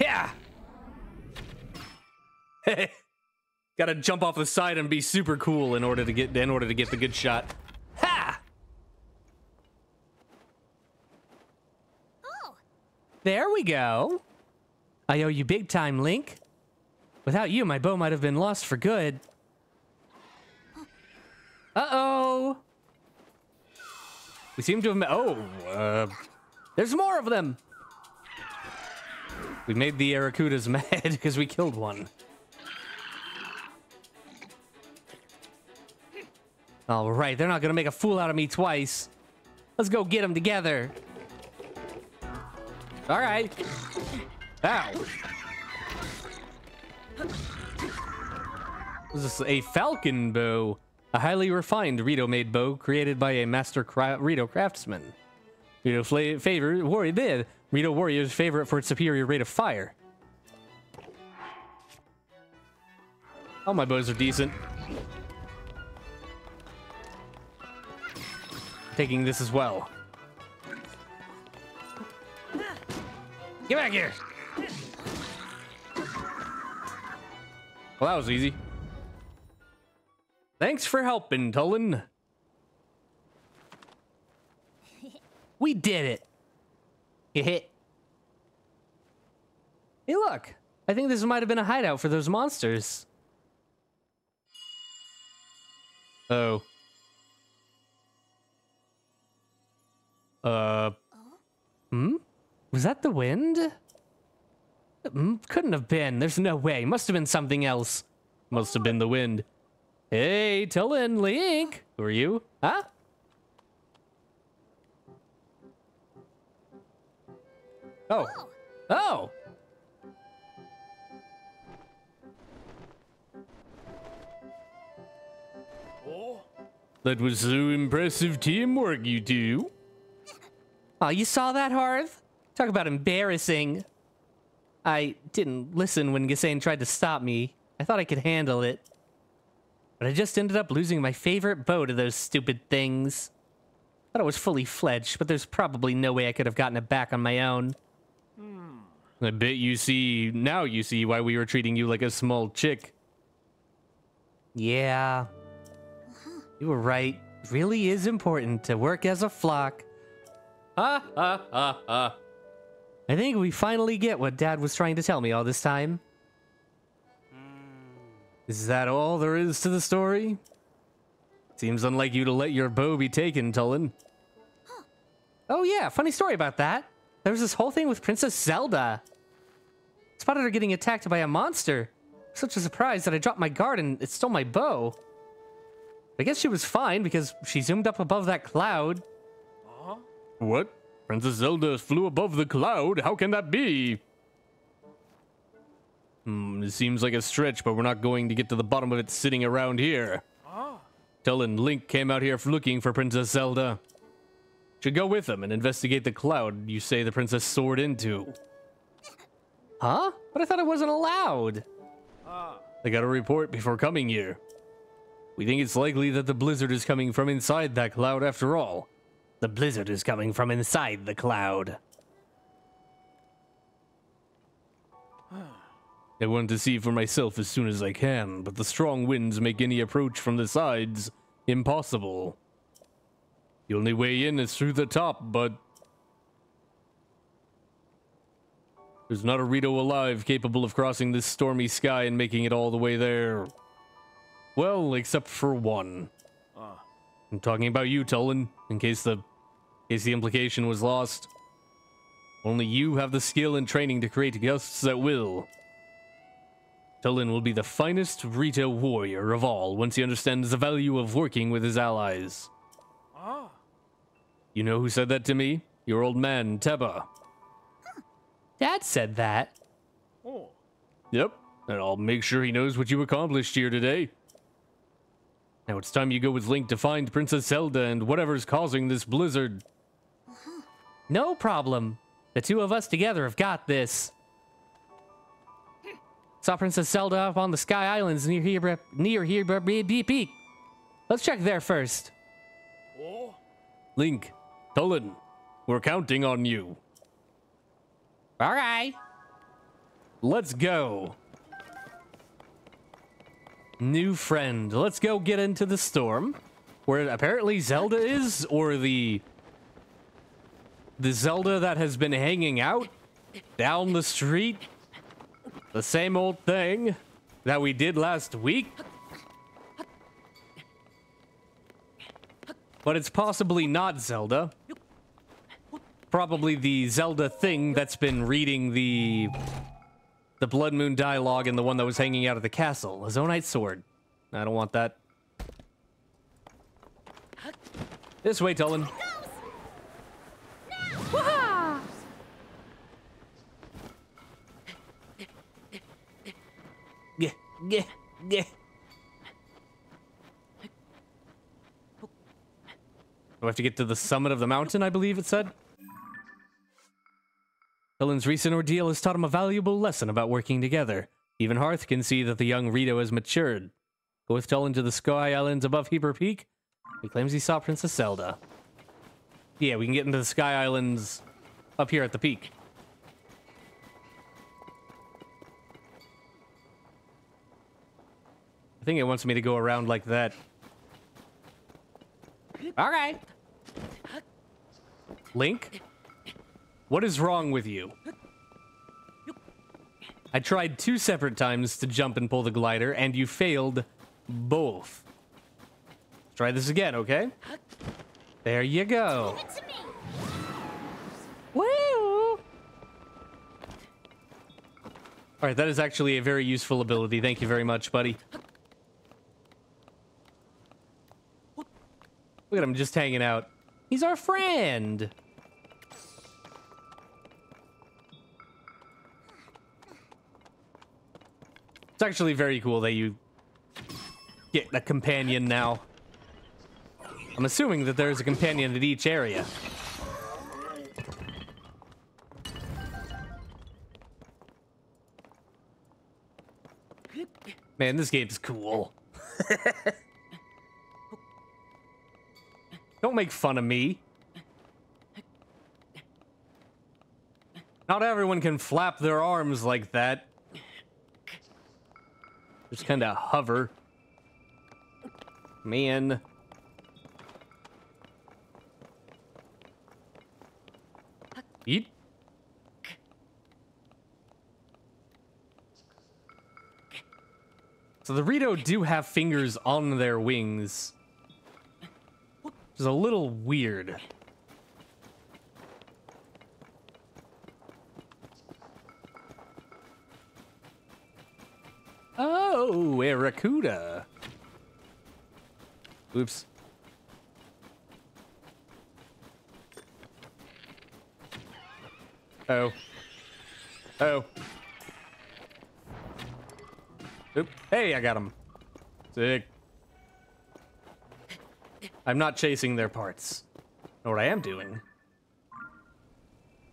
Yeah. Got to jump off the side and be super cool in order to get in order to get the good shot. Ha! oh, There we go. I owe you big time, Link. Without you, my bow might have been lost for good. Uh-oh. We seem to have met. Oh, uh, There's more of them. we made the Aerocudas mad because we killed one. All right, they're not gonna make a fool out of me twice. Let's go get them together. All right. Ow. This is a falcon bow, a highly refined Rito-made bow created by a master cra- Rito craftsman. Rito favor warrior did. Rito warriors favor it for its superior rate of fire. All my bows are decent. Taking this as well. Get back here! Well, that was easy. Thanks for helping, Tulin. We did it. You hit. Hey, look. I think this might have been a hideout for those monsters. Oh. Uh, Hmm? Was that the wind? Hmm, couldn't have been. There's no way. Must have been something else. must have been the wind. Hey, Tulin, Link. Who are you? Huh? Oh, Oh. that was so impressive teamwork, you two. Oh, you saw that, Hearth? Talk about embarrassing. I didn't listen when Gassane tried to stop me. I thought I could handle it. But I just ended up losing my favorite bow to those stupid things. Thought it was fully fledged, but there's probably no way I could have gotten it back on my own. I bet you see, now you see why we were treating you like a small chick. Yeah. You were right. It really is important to work as a flock. Ha. I think we finally get what Dad was trying to tell me all this time. Is that all there is to the story? Seems unlike you to let your bow be taken, Tulin. Oh yeah, funny story about that. There was this whole thing with Princess Zelda. Spotted her getting attacked by a monster. Such a surprise that I dropped my guard and it stole my bow. I guess she was fine because she zoomed up above that cloud. What? Princess Zelda flew above the cloud? How can that be? Hmm, it seems like a stretch, but we're not going to get to the bottom of it sitting around here. Telling Link came out here looking for Princess Zelda. Should go with him and investigate the cloud you say the princess soared into. Huh? But I thought it wasn't allowed. I got a report before coming here. We think it's likely that the blizzard is coming from inside that cloud after all. The blizzard is coming from inside the cloud. I want to see for myself as soon as I can, but the strong winds make any approach from the sides impossible. The only way in is through the top, but there's not a Rito alive capable of crossing this stormy sky and making it all the way there. Well, except for one. I'm talking about you, Tulin, in case the in case the implication was lost. Only you have the skill and training to create gusts at will. Tulin will be the finest Rito warrior of all once he understands the value of working with his allies. Ah. You know who said that to me? Your old man, Teba. Dad said that. Oh. Yep, and I'll make sure he knows what you accomplished here today. Now it's time you go with Link to find Princess Zelda and whatever's causing this blizzard. Uh-huh. No problem. The two of us together have got this. Saw Princess Zelda up on the Sky Islands near here, near here, Peak. Let's check there first. Oh. Link, Tulin, we're counting on you. All right. Let's go. New friend. Let's go get into the storm. Where apparently Zelda is, or the... The Zelda that has been hanging out down the street. The same old thing that we did last week. But it's possibly not Zelda. Probably the Zelda thing that's been reading the the Blood Moon dialogue and the one that was hanging out of the castle. A Zonite sword. I don't want that. This way, Tulin. Yeah, yeah, yeah. Do I have to get to the summit of the mountain, I believe it said? Tulin's recent ordeal has taught him a valuable lesson about working together. Even Hearth can see that the young Rito has matured. Go with Tullen to the Sky Islands above Hebra Peak. He claims he saw Princess Zelda. Yeah, we can get into the Sky Islands up here at the peak. I think it wants me to go around like that. All right. Link? What is wrong with you? I tried two separate times to jump and pull the glider, and you failed both. Try this again, okay? There you go. Woo! All right, that is actually a very useful ability. Thank you very much, buddy. Look at him just hanging out. He's our friend. Actually very cool that you get a companion now. I'm assuming that there's a companion at each area. Man, this game's cool. Don't make fun of me. Not everyone can flap their arms like that. Just kind of hover. Man. Eat. So the Rito do have fingers on their wings. Which is a little weird. Barracuda. Oops. Oh. Oh. Oop. Hey, I got him. Sick. I'm not chasing their parts. Know what I am doing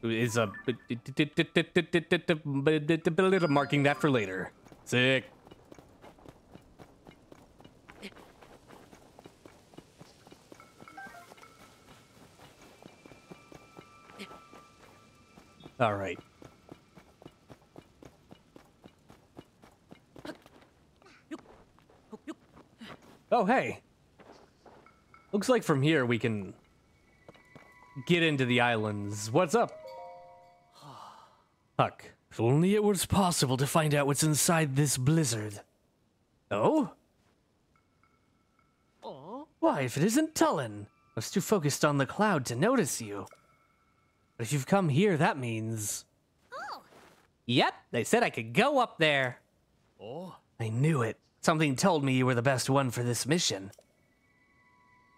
is a marking that for later. Sick. All right. Oh, hey. Looks like from here we can get into the islands. What's up? Huck, if only it was possible to find out what's inside this blizzard. Oh? Oh? Why, if it isn't Tulin? I was too focused on the cloud to notice you. But if you've come here, that means... Oh, Yep, they said I could go up there. Oh? I knew it. Something told me you were the best one for this mission.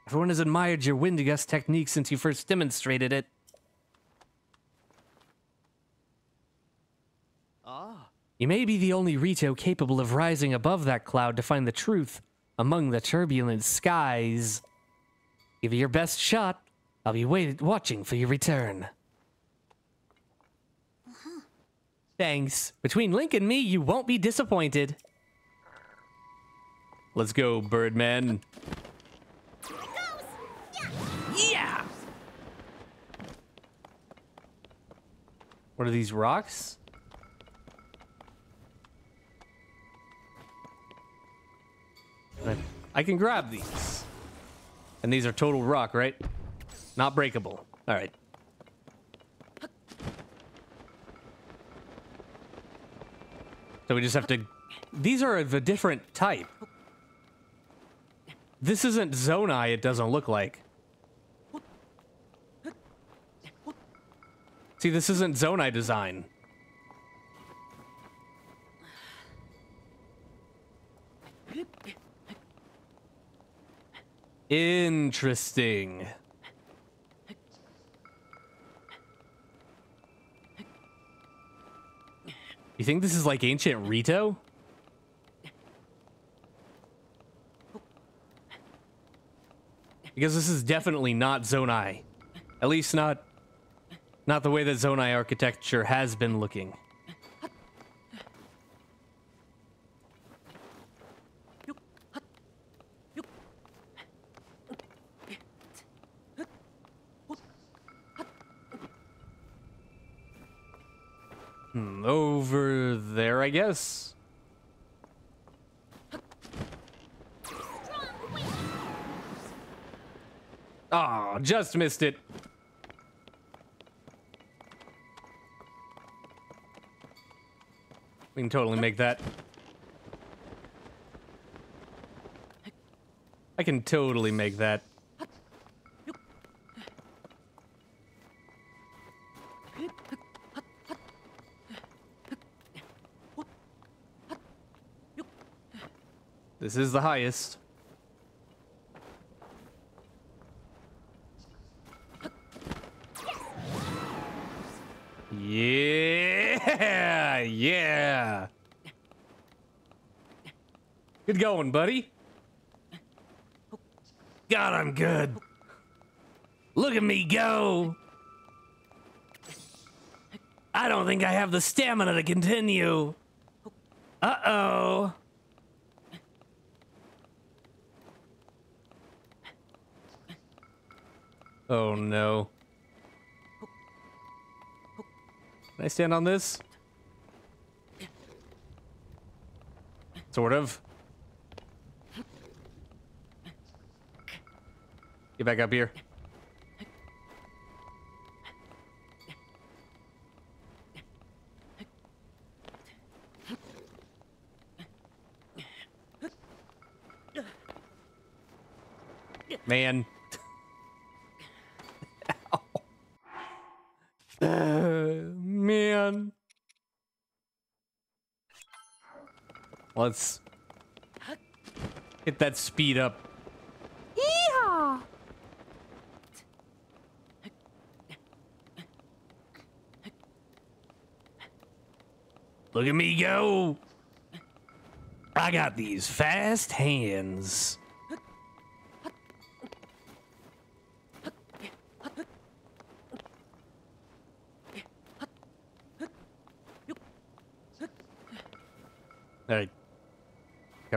Everyone has admired your wind gust technique since you first demonstrated it. Ah. You may be the only Rito capable of rising above that cloud to find the truth among the turbulent skies. Give it your best shot. I'll be waiting, watching for your return. Thanks. Between Link and me, you won't be disappointed. Let's go, Birdman. Yeah! What are these rocks? I- I can grab these. And these are total rock, right? Not breakable. All right. So we just have to... These are of a different type. This isn't Zonai, it doesn't look like. See, this isn't Zonai design. Interesting. You think this is like ancient Rito? Because this is definitely not Zonai. At least not not the way that Zonai architecture has been looking. Hmm, over there, I guess. Oh, just missed it. We can totally make that. I can totally make that. This is the highest. Yeah, yeah. Good going, buddy. God, I'm good. Look at me go. I don't think I have the stamina to continue. Uh-oh. Oh no. Can I stand on this? Sort of. Get back up here. Man. Uh, man. Let's Hit that speed up. Yeehaw! Look at me go. I got these fast hands.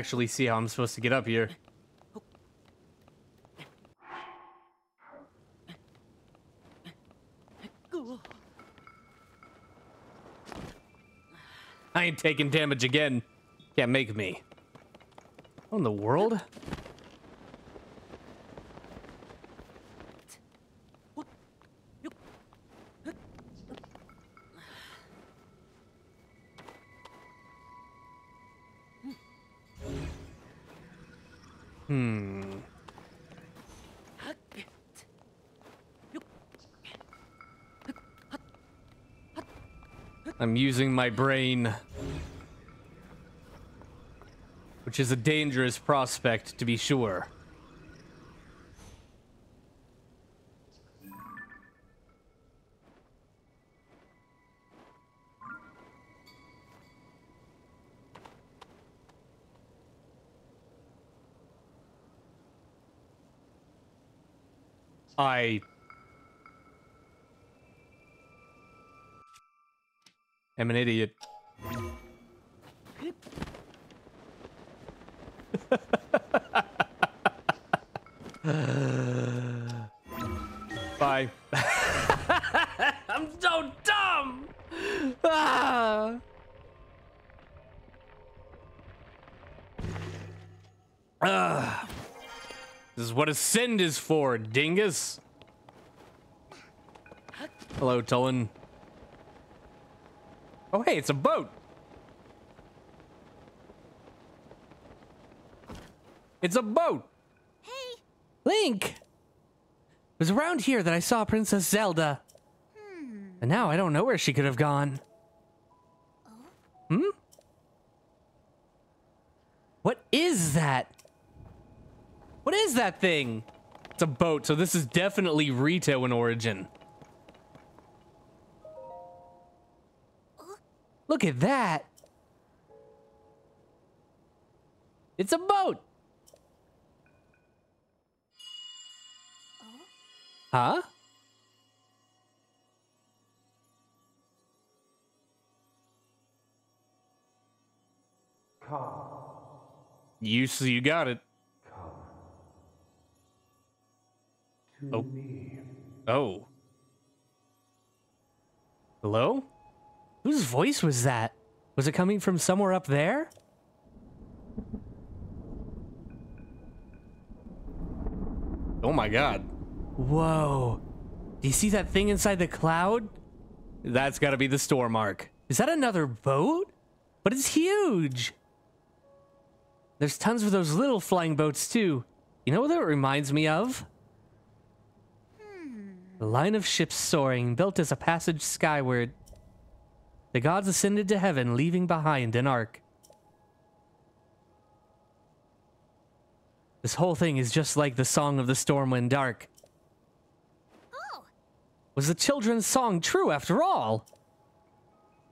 actually see how I'm supposed to get up here. I ain't taking damage again. Can't make me. What in the world? Using my brain. Which is a dangerous prospect, to be sure. Am an idiot. Bye. I'm so dumb. Ah. Ah. This is what ascend is for, dingus. Hello, Tulin. Oh, hey, it's a boat. It's a boat. Hey, Link! It was around here that I saw Princess Zelda. And now I don't know where she could have gone. Hmm? What is that? What is that thing? It's a boat, so this is definitely Rito in origin. Look at that. It's a boat. Huh? You so you got it. oh. Oh. Hello? Whose voice was that? Was it coming from somewhere up there? Oh my god. Whoa. Do you see that thing inside the cloud? That's gotta be the storm arc. Is that another boat? But it's huge. There's tons of those little flying boats too. You know what that reminds me of? Hmm. A line of ships soaring, built as a passage skyward. The gods ascended to heaven, leaving behind an ark. This whole thing is just like the song of the Stormwind Ark. oh, Was the children's song true after all?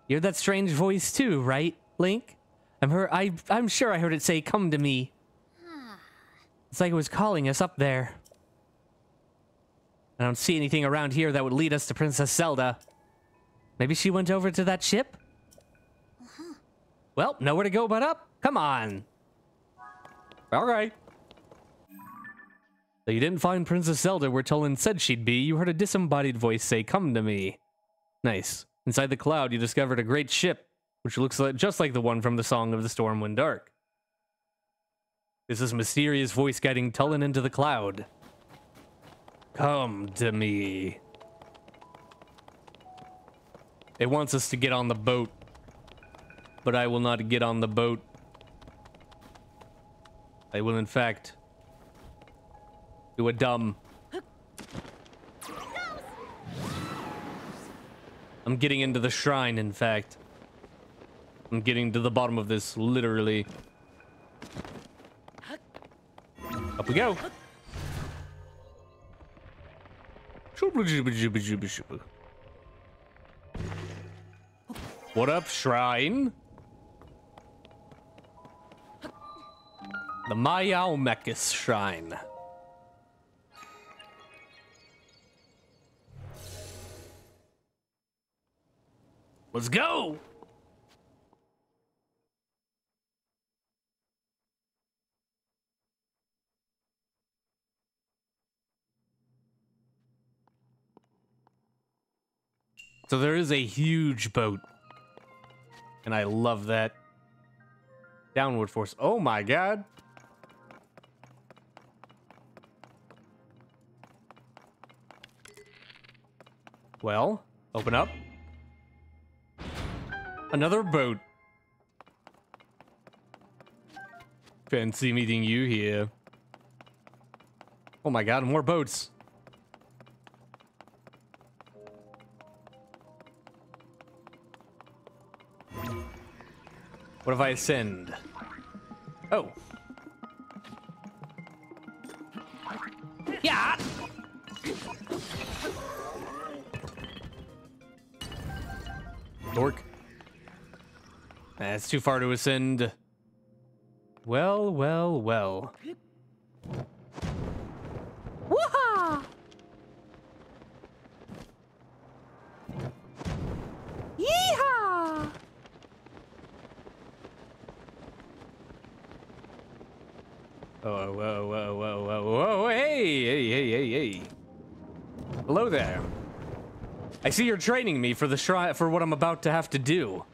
You heard that strange voice too, right, Link? I'm her I I'm sure I heard it say, "Come to me." Ah. It's like it was calling us up there. I don't see anything around here that would lead us to Princess Zelda. Maybe she went over to that ship? Well, nowhere to go but up. Come on. All right. You didn't find Princess Zelda where Tulin said she'd be, you heard a disembodied voice say, Come to me. Nice. Inside the cloud, you discovered a great ship. which looks like just like the one from the Song of the Stormwind Ark. This is mysterious voice guiding Tulin into the cloud. Come to me. It wants us to get on the boat, but I will not get on the boat. I will, in fact, do a dumb. I'm getting into the shrine, in fact. I'm getting to the bottom of this, literally. Up we go. What up, shrine? The Mayaumekis shrine. Let's go! So there is a huge boat. And I love that. Downward force. Oh my god. Well, open up. Another boat. Fancy meeting you here. Oh my god, more boats. What if I ascend? Oh. Yeah. Dork. That's too far to ascend. Well, well, well. See you're training me for the shrine, for what I'm about to have to do.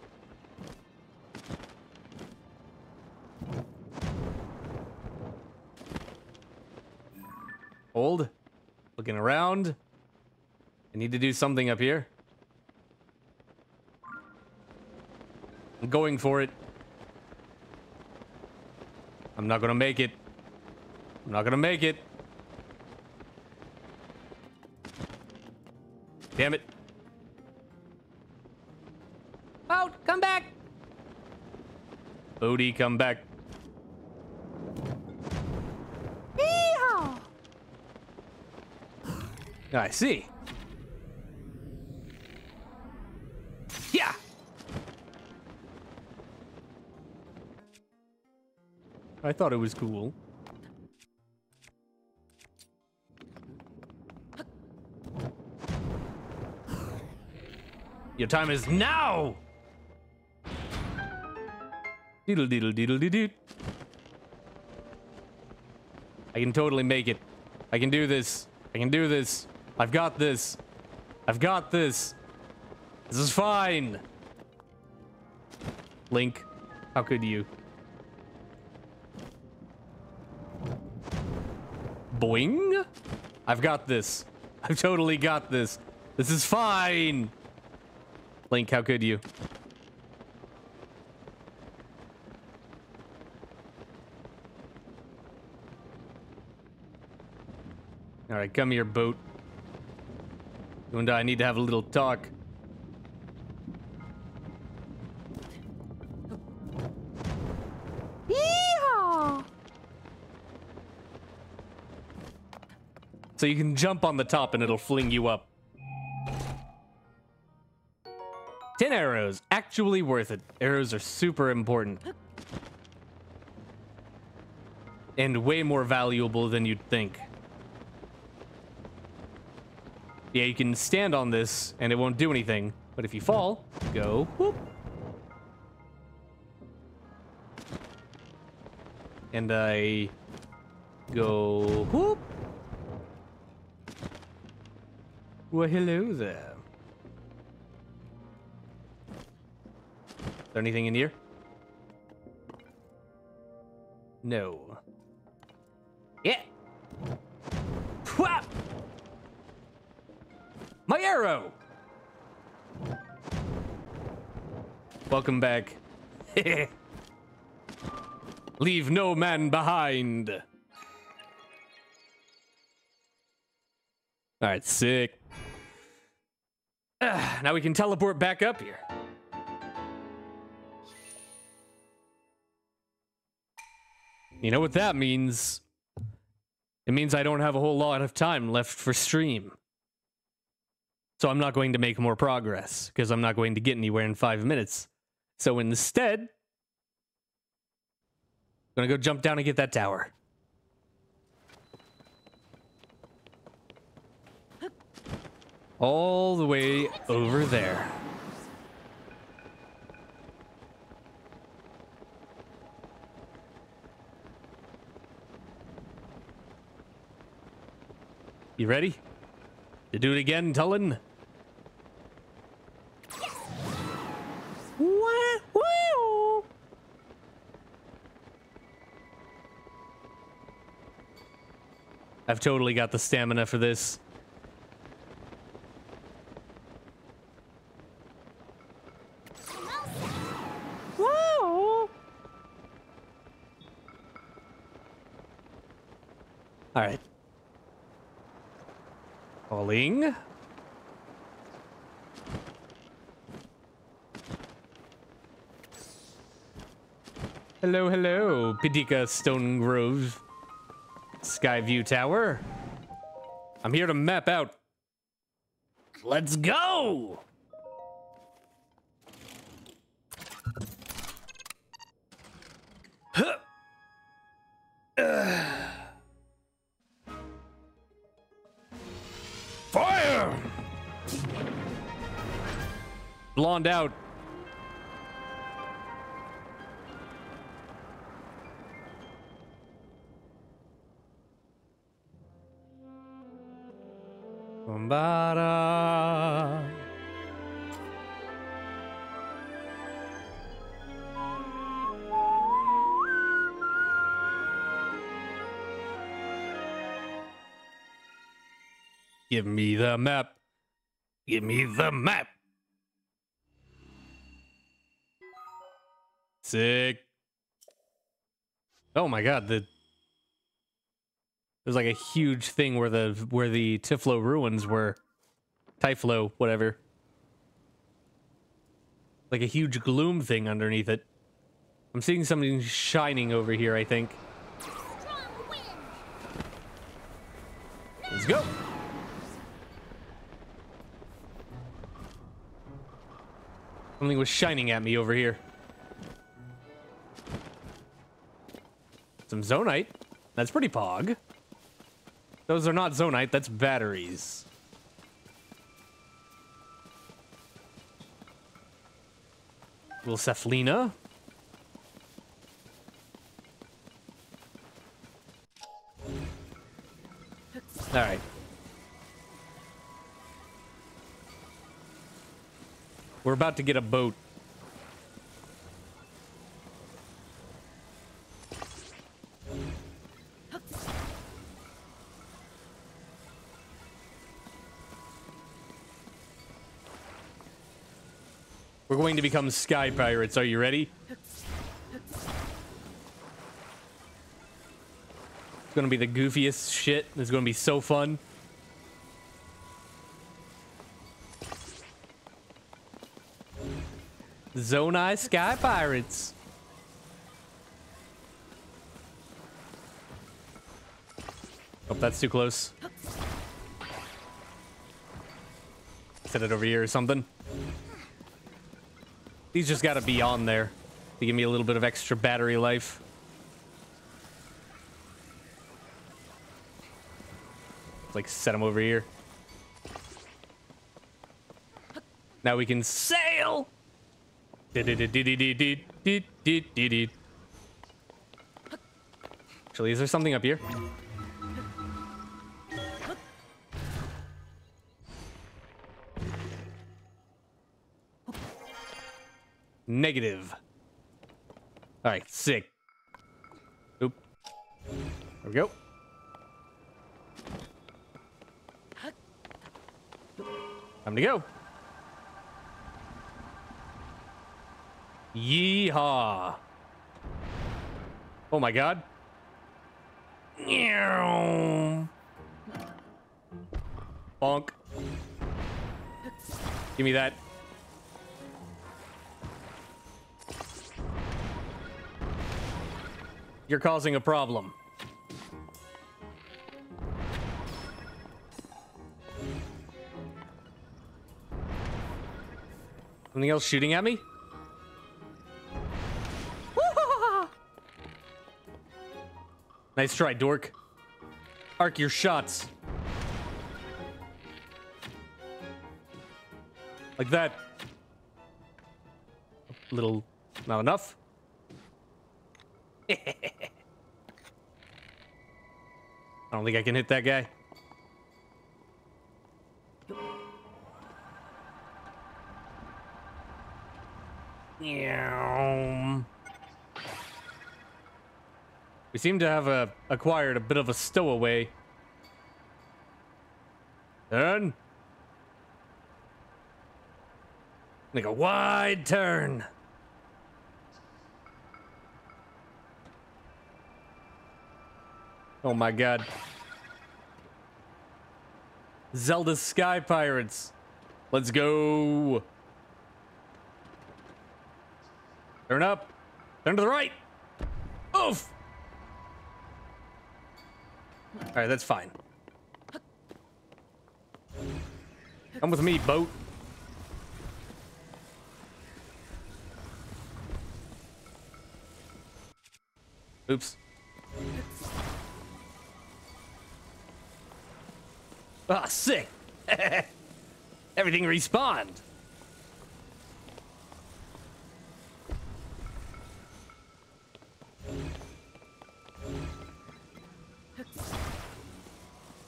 Hold. Looking around. I need to do something up here. I'm going for it. I'm not gonna make it. I'm not gonna make it. Damn it. Bodie, come back. I see. Yeah. I thought it was cool. Your time is now! Diddle diddle diddle diddle. I can totally make it. I can do this. I can do this. I've got this. I've got this. This is fine. Link, how could you? Boing? I've got this. I've totally got this. This is fine. Link, how could you? All right, come here, boat. You and I need to have a little talk. Yeehaw! So you can jump on the top and it'll fling you up. 10 arrows. Actually worth it. Arrows are super important. And way more valuable than you'd think. Yeah, you can stand on this and it won't do anything. But if you fall, go whoop. And I go whoop. Well, hello there. Is there anything in here? No. Welcome back. Leave no man behind. All right, sick. Ah, now we can teleport back up here. You know what that means? It means I don't have a whole lot of time left for stream. So I'm not going to make more progress because I'm not going to get anywhere in five minutes. So instead, I'm gonna go jump down and get that tower. All the way over there. You ready? To do it again, Tulin? Wah, wah. I've totally got the stamina for this. All right. Calling. Hello, hello, Pikida Stonegrove Skyview Tower. I'm here to map out. Let's go! Fire! Blonde out. The map. Give me the map. Sick. Oh my god, the there's like a huge thing where the where the Typhlo ruins were. Typhlo, whatever. Like a huge gloom thing underneath it. I'm seeing something shining over here, I think. Let's go. Something was shining at me over here. Some zonaite. That's pretty pog. Those are not zonaite, that's batteries. Little Cephalina. We're about to get a boat. We're going to become sky pirates. Are you ready? It's to be the goofiest shit. It's to be so fun. Zonai Sky Pirates. Oh, that's too close. Set it over here or something. These just gotta be on there to give me a little bit of extra battery life. Like set them over here. Now we can sail. Actually, is there something up here? Negative. All right, sick. Oop. There we go. Time to go. Yeehaw. Oh my god. Bonk. Give me that. You're causing a problem. Something else shooting at me? Nice try, dork. Arc your shots. Like that. A little, not enough. I don't think I can hit that guy. Yeah. We seem to have uh, acquired a bit of a stowaway. Turn. Make a wide turn. Oh my god. Zelda Sky Pirates. Let's go. Turn up. Turn to the right. Oof. All right, that's fine. Come with me, boat. Oops. Ah, sick. Everything respawned.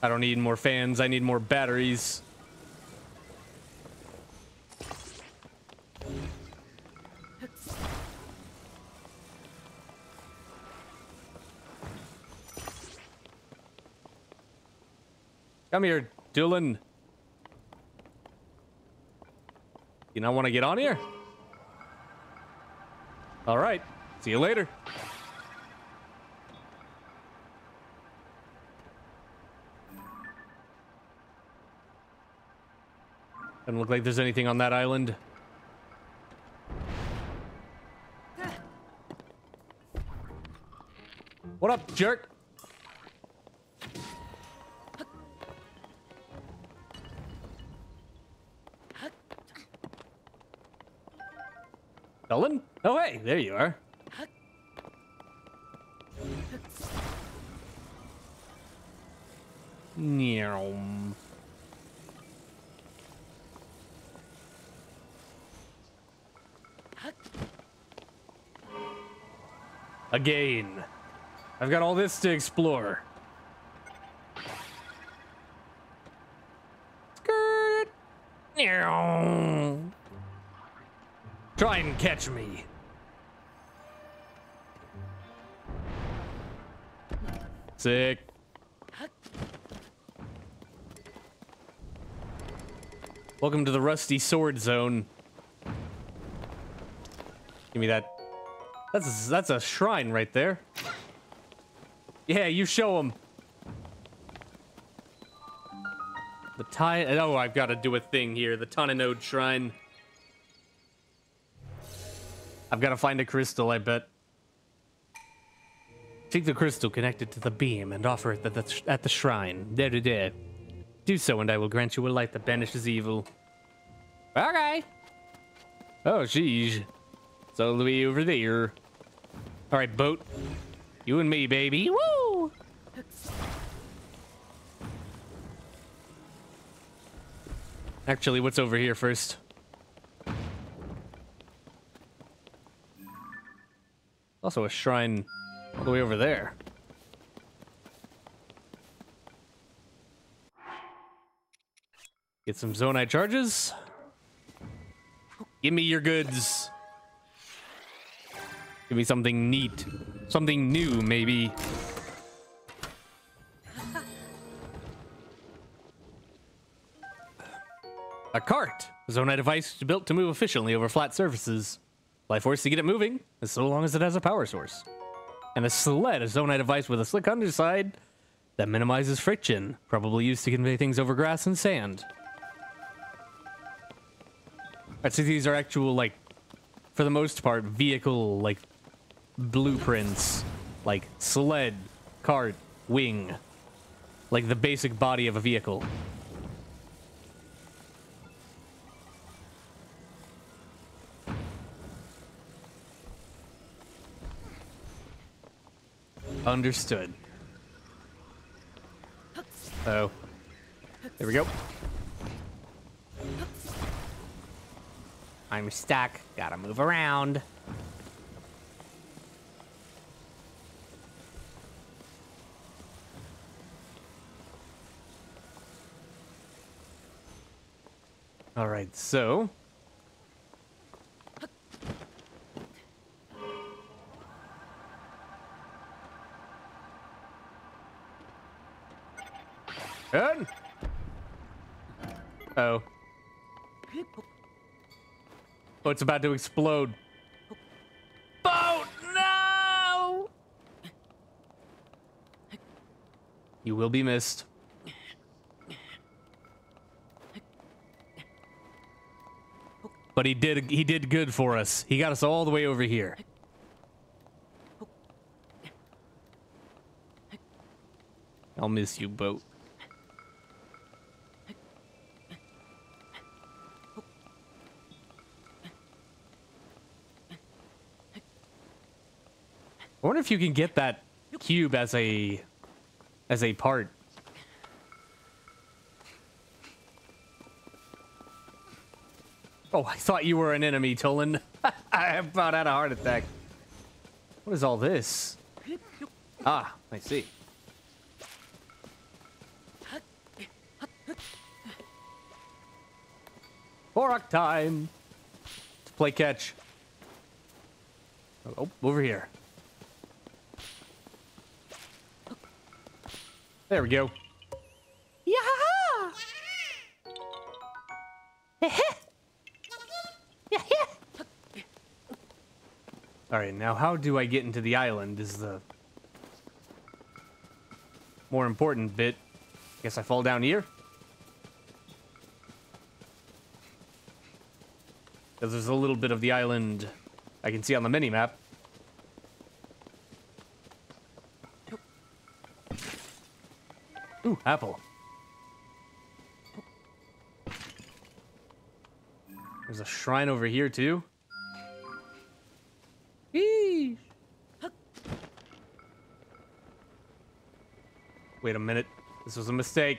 I don't need more fans. I need more batteries. Come here, Dylan. You not want to get on here? All right. See you later. Doesn't look like there's anything on that island. What up, jerk? Ellen? Oh, hey, there you are. Meow. Again. I've got all this to explore. Skirt. Try and catch me. Sick. Welcome to the Rusty Sword Zone. Give me that. That's a, that's a shrine right there. Yeah, you show him. The tie. Oh, I've got to do a thing here. The Taninoud Shrine. I've got to find a crystal, I bet. Take the crystal connected to the beam and offer it at the, at the shrine. There, there, there. Do so, and I will grant you a light that banishes evil. Okay. Oh, sheesh. All the way over there. All right, boat. You and me, baby. Woo! Actually, what's over here first? Also a shrine all the way over there. Get some zonaite charges. Give me your goods. Give me something neat. Something new, maybe. A cart. A Zonai device built to move efficiently over flat surfaces. Life force to get it moving, as so long as it has a power source. And a sled, a Zonai device with a slick underside that minimizes friction, probably used to convey things over grass and sand. Alright, so these are actual, like, for the most part, vehicle, like, blueprints. Like, sled, cart, wing. Like, the basic body of a vehicle. Understood. Oh. There we go. I'm stuck. Gotta move around. All right, so. Good. Oh. Oh, it's about to explode. Boat, no! You will be missed. But he did he did good for us. He got us all the way over here. I'll miss you, boat. I wonder if you can get that cube as a as a part. Oh, I thought you were an enemy, Tulin. I about had a heart attack. What is all this? Ah, I see. Borak time. Let's play catch. Oh, over here. There we go. All right, now how do I get into the island is the more important bit. Guess I fall down here. Because there's a little bit of the island I can see on the mini map. Ooh, apple. There's a shrine over here too. This was a mistake.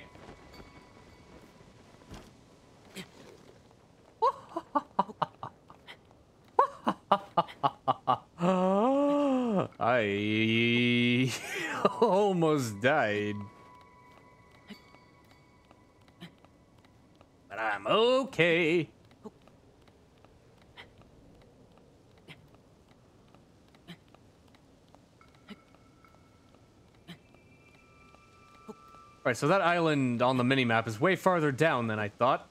I almost died. But I'm okay. Right, so that island on the minimap is way farther down than I thought.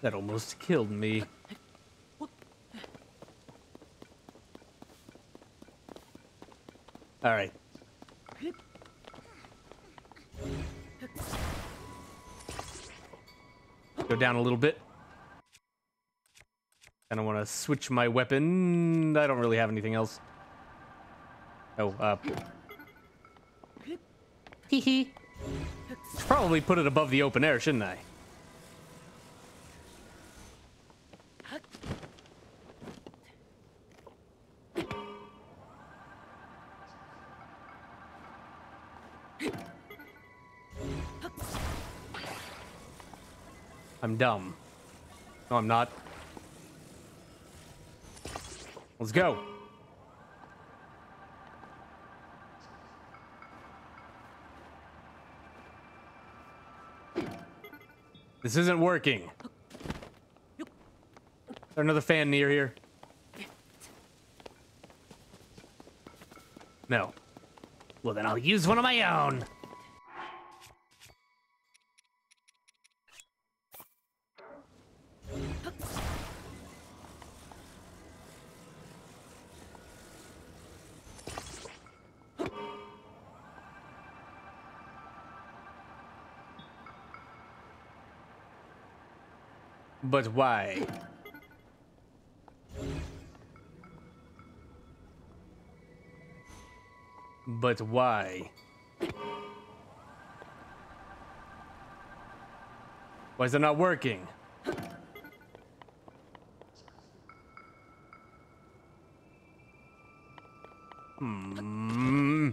That almost killed me. All right. Go down a little bit. Switch my weapon. I don't really have anything else. Oh, uh. Hee. Probably put it above the open air, shouldn't I? I'm dumb. No, I'm not. Let's go. This isn't working. Is there another fan near here? No. Well, then I'll use one of my own. But why? But why? Why is it not working? Hmm.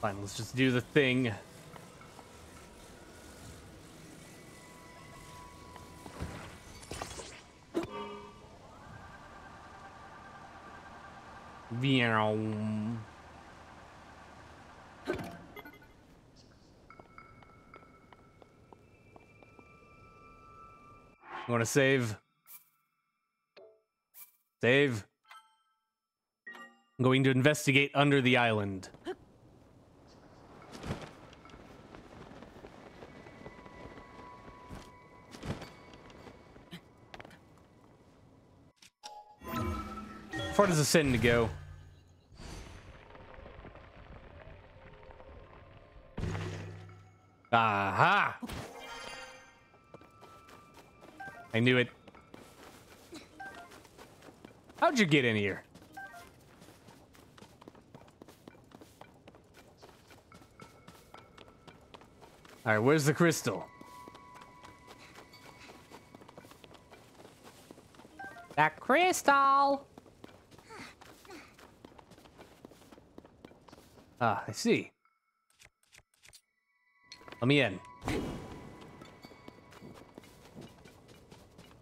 Fine, let's just do the thing. Meow. Want to save? Save. I'm going to investigate under the island. The sin to go? Aha! I knew it. How'd you get in here? Alright, where's the crystal? That crystal. Ah, I see. Let me in.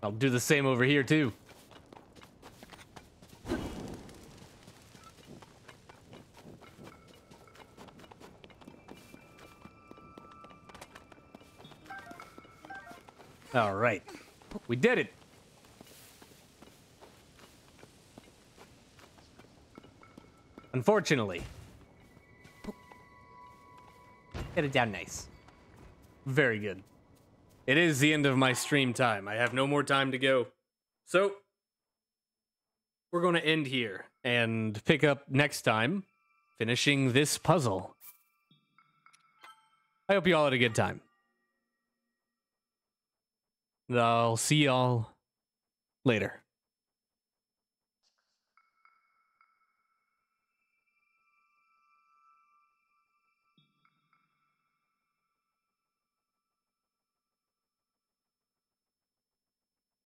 I'll do the same over here, too. All right. We did it. Unfortunately. Get it down nice. Very good. It is the end of my stream time. I have no more time to go. So, we're going to end here and pick up next time, finishing this puzzle. I hope you all had a good time. I'll see y'all later.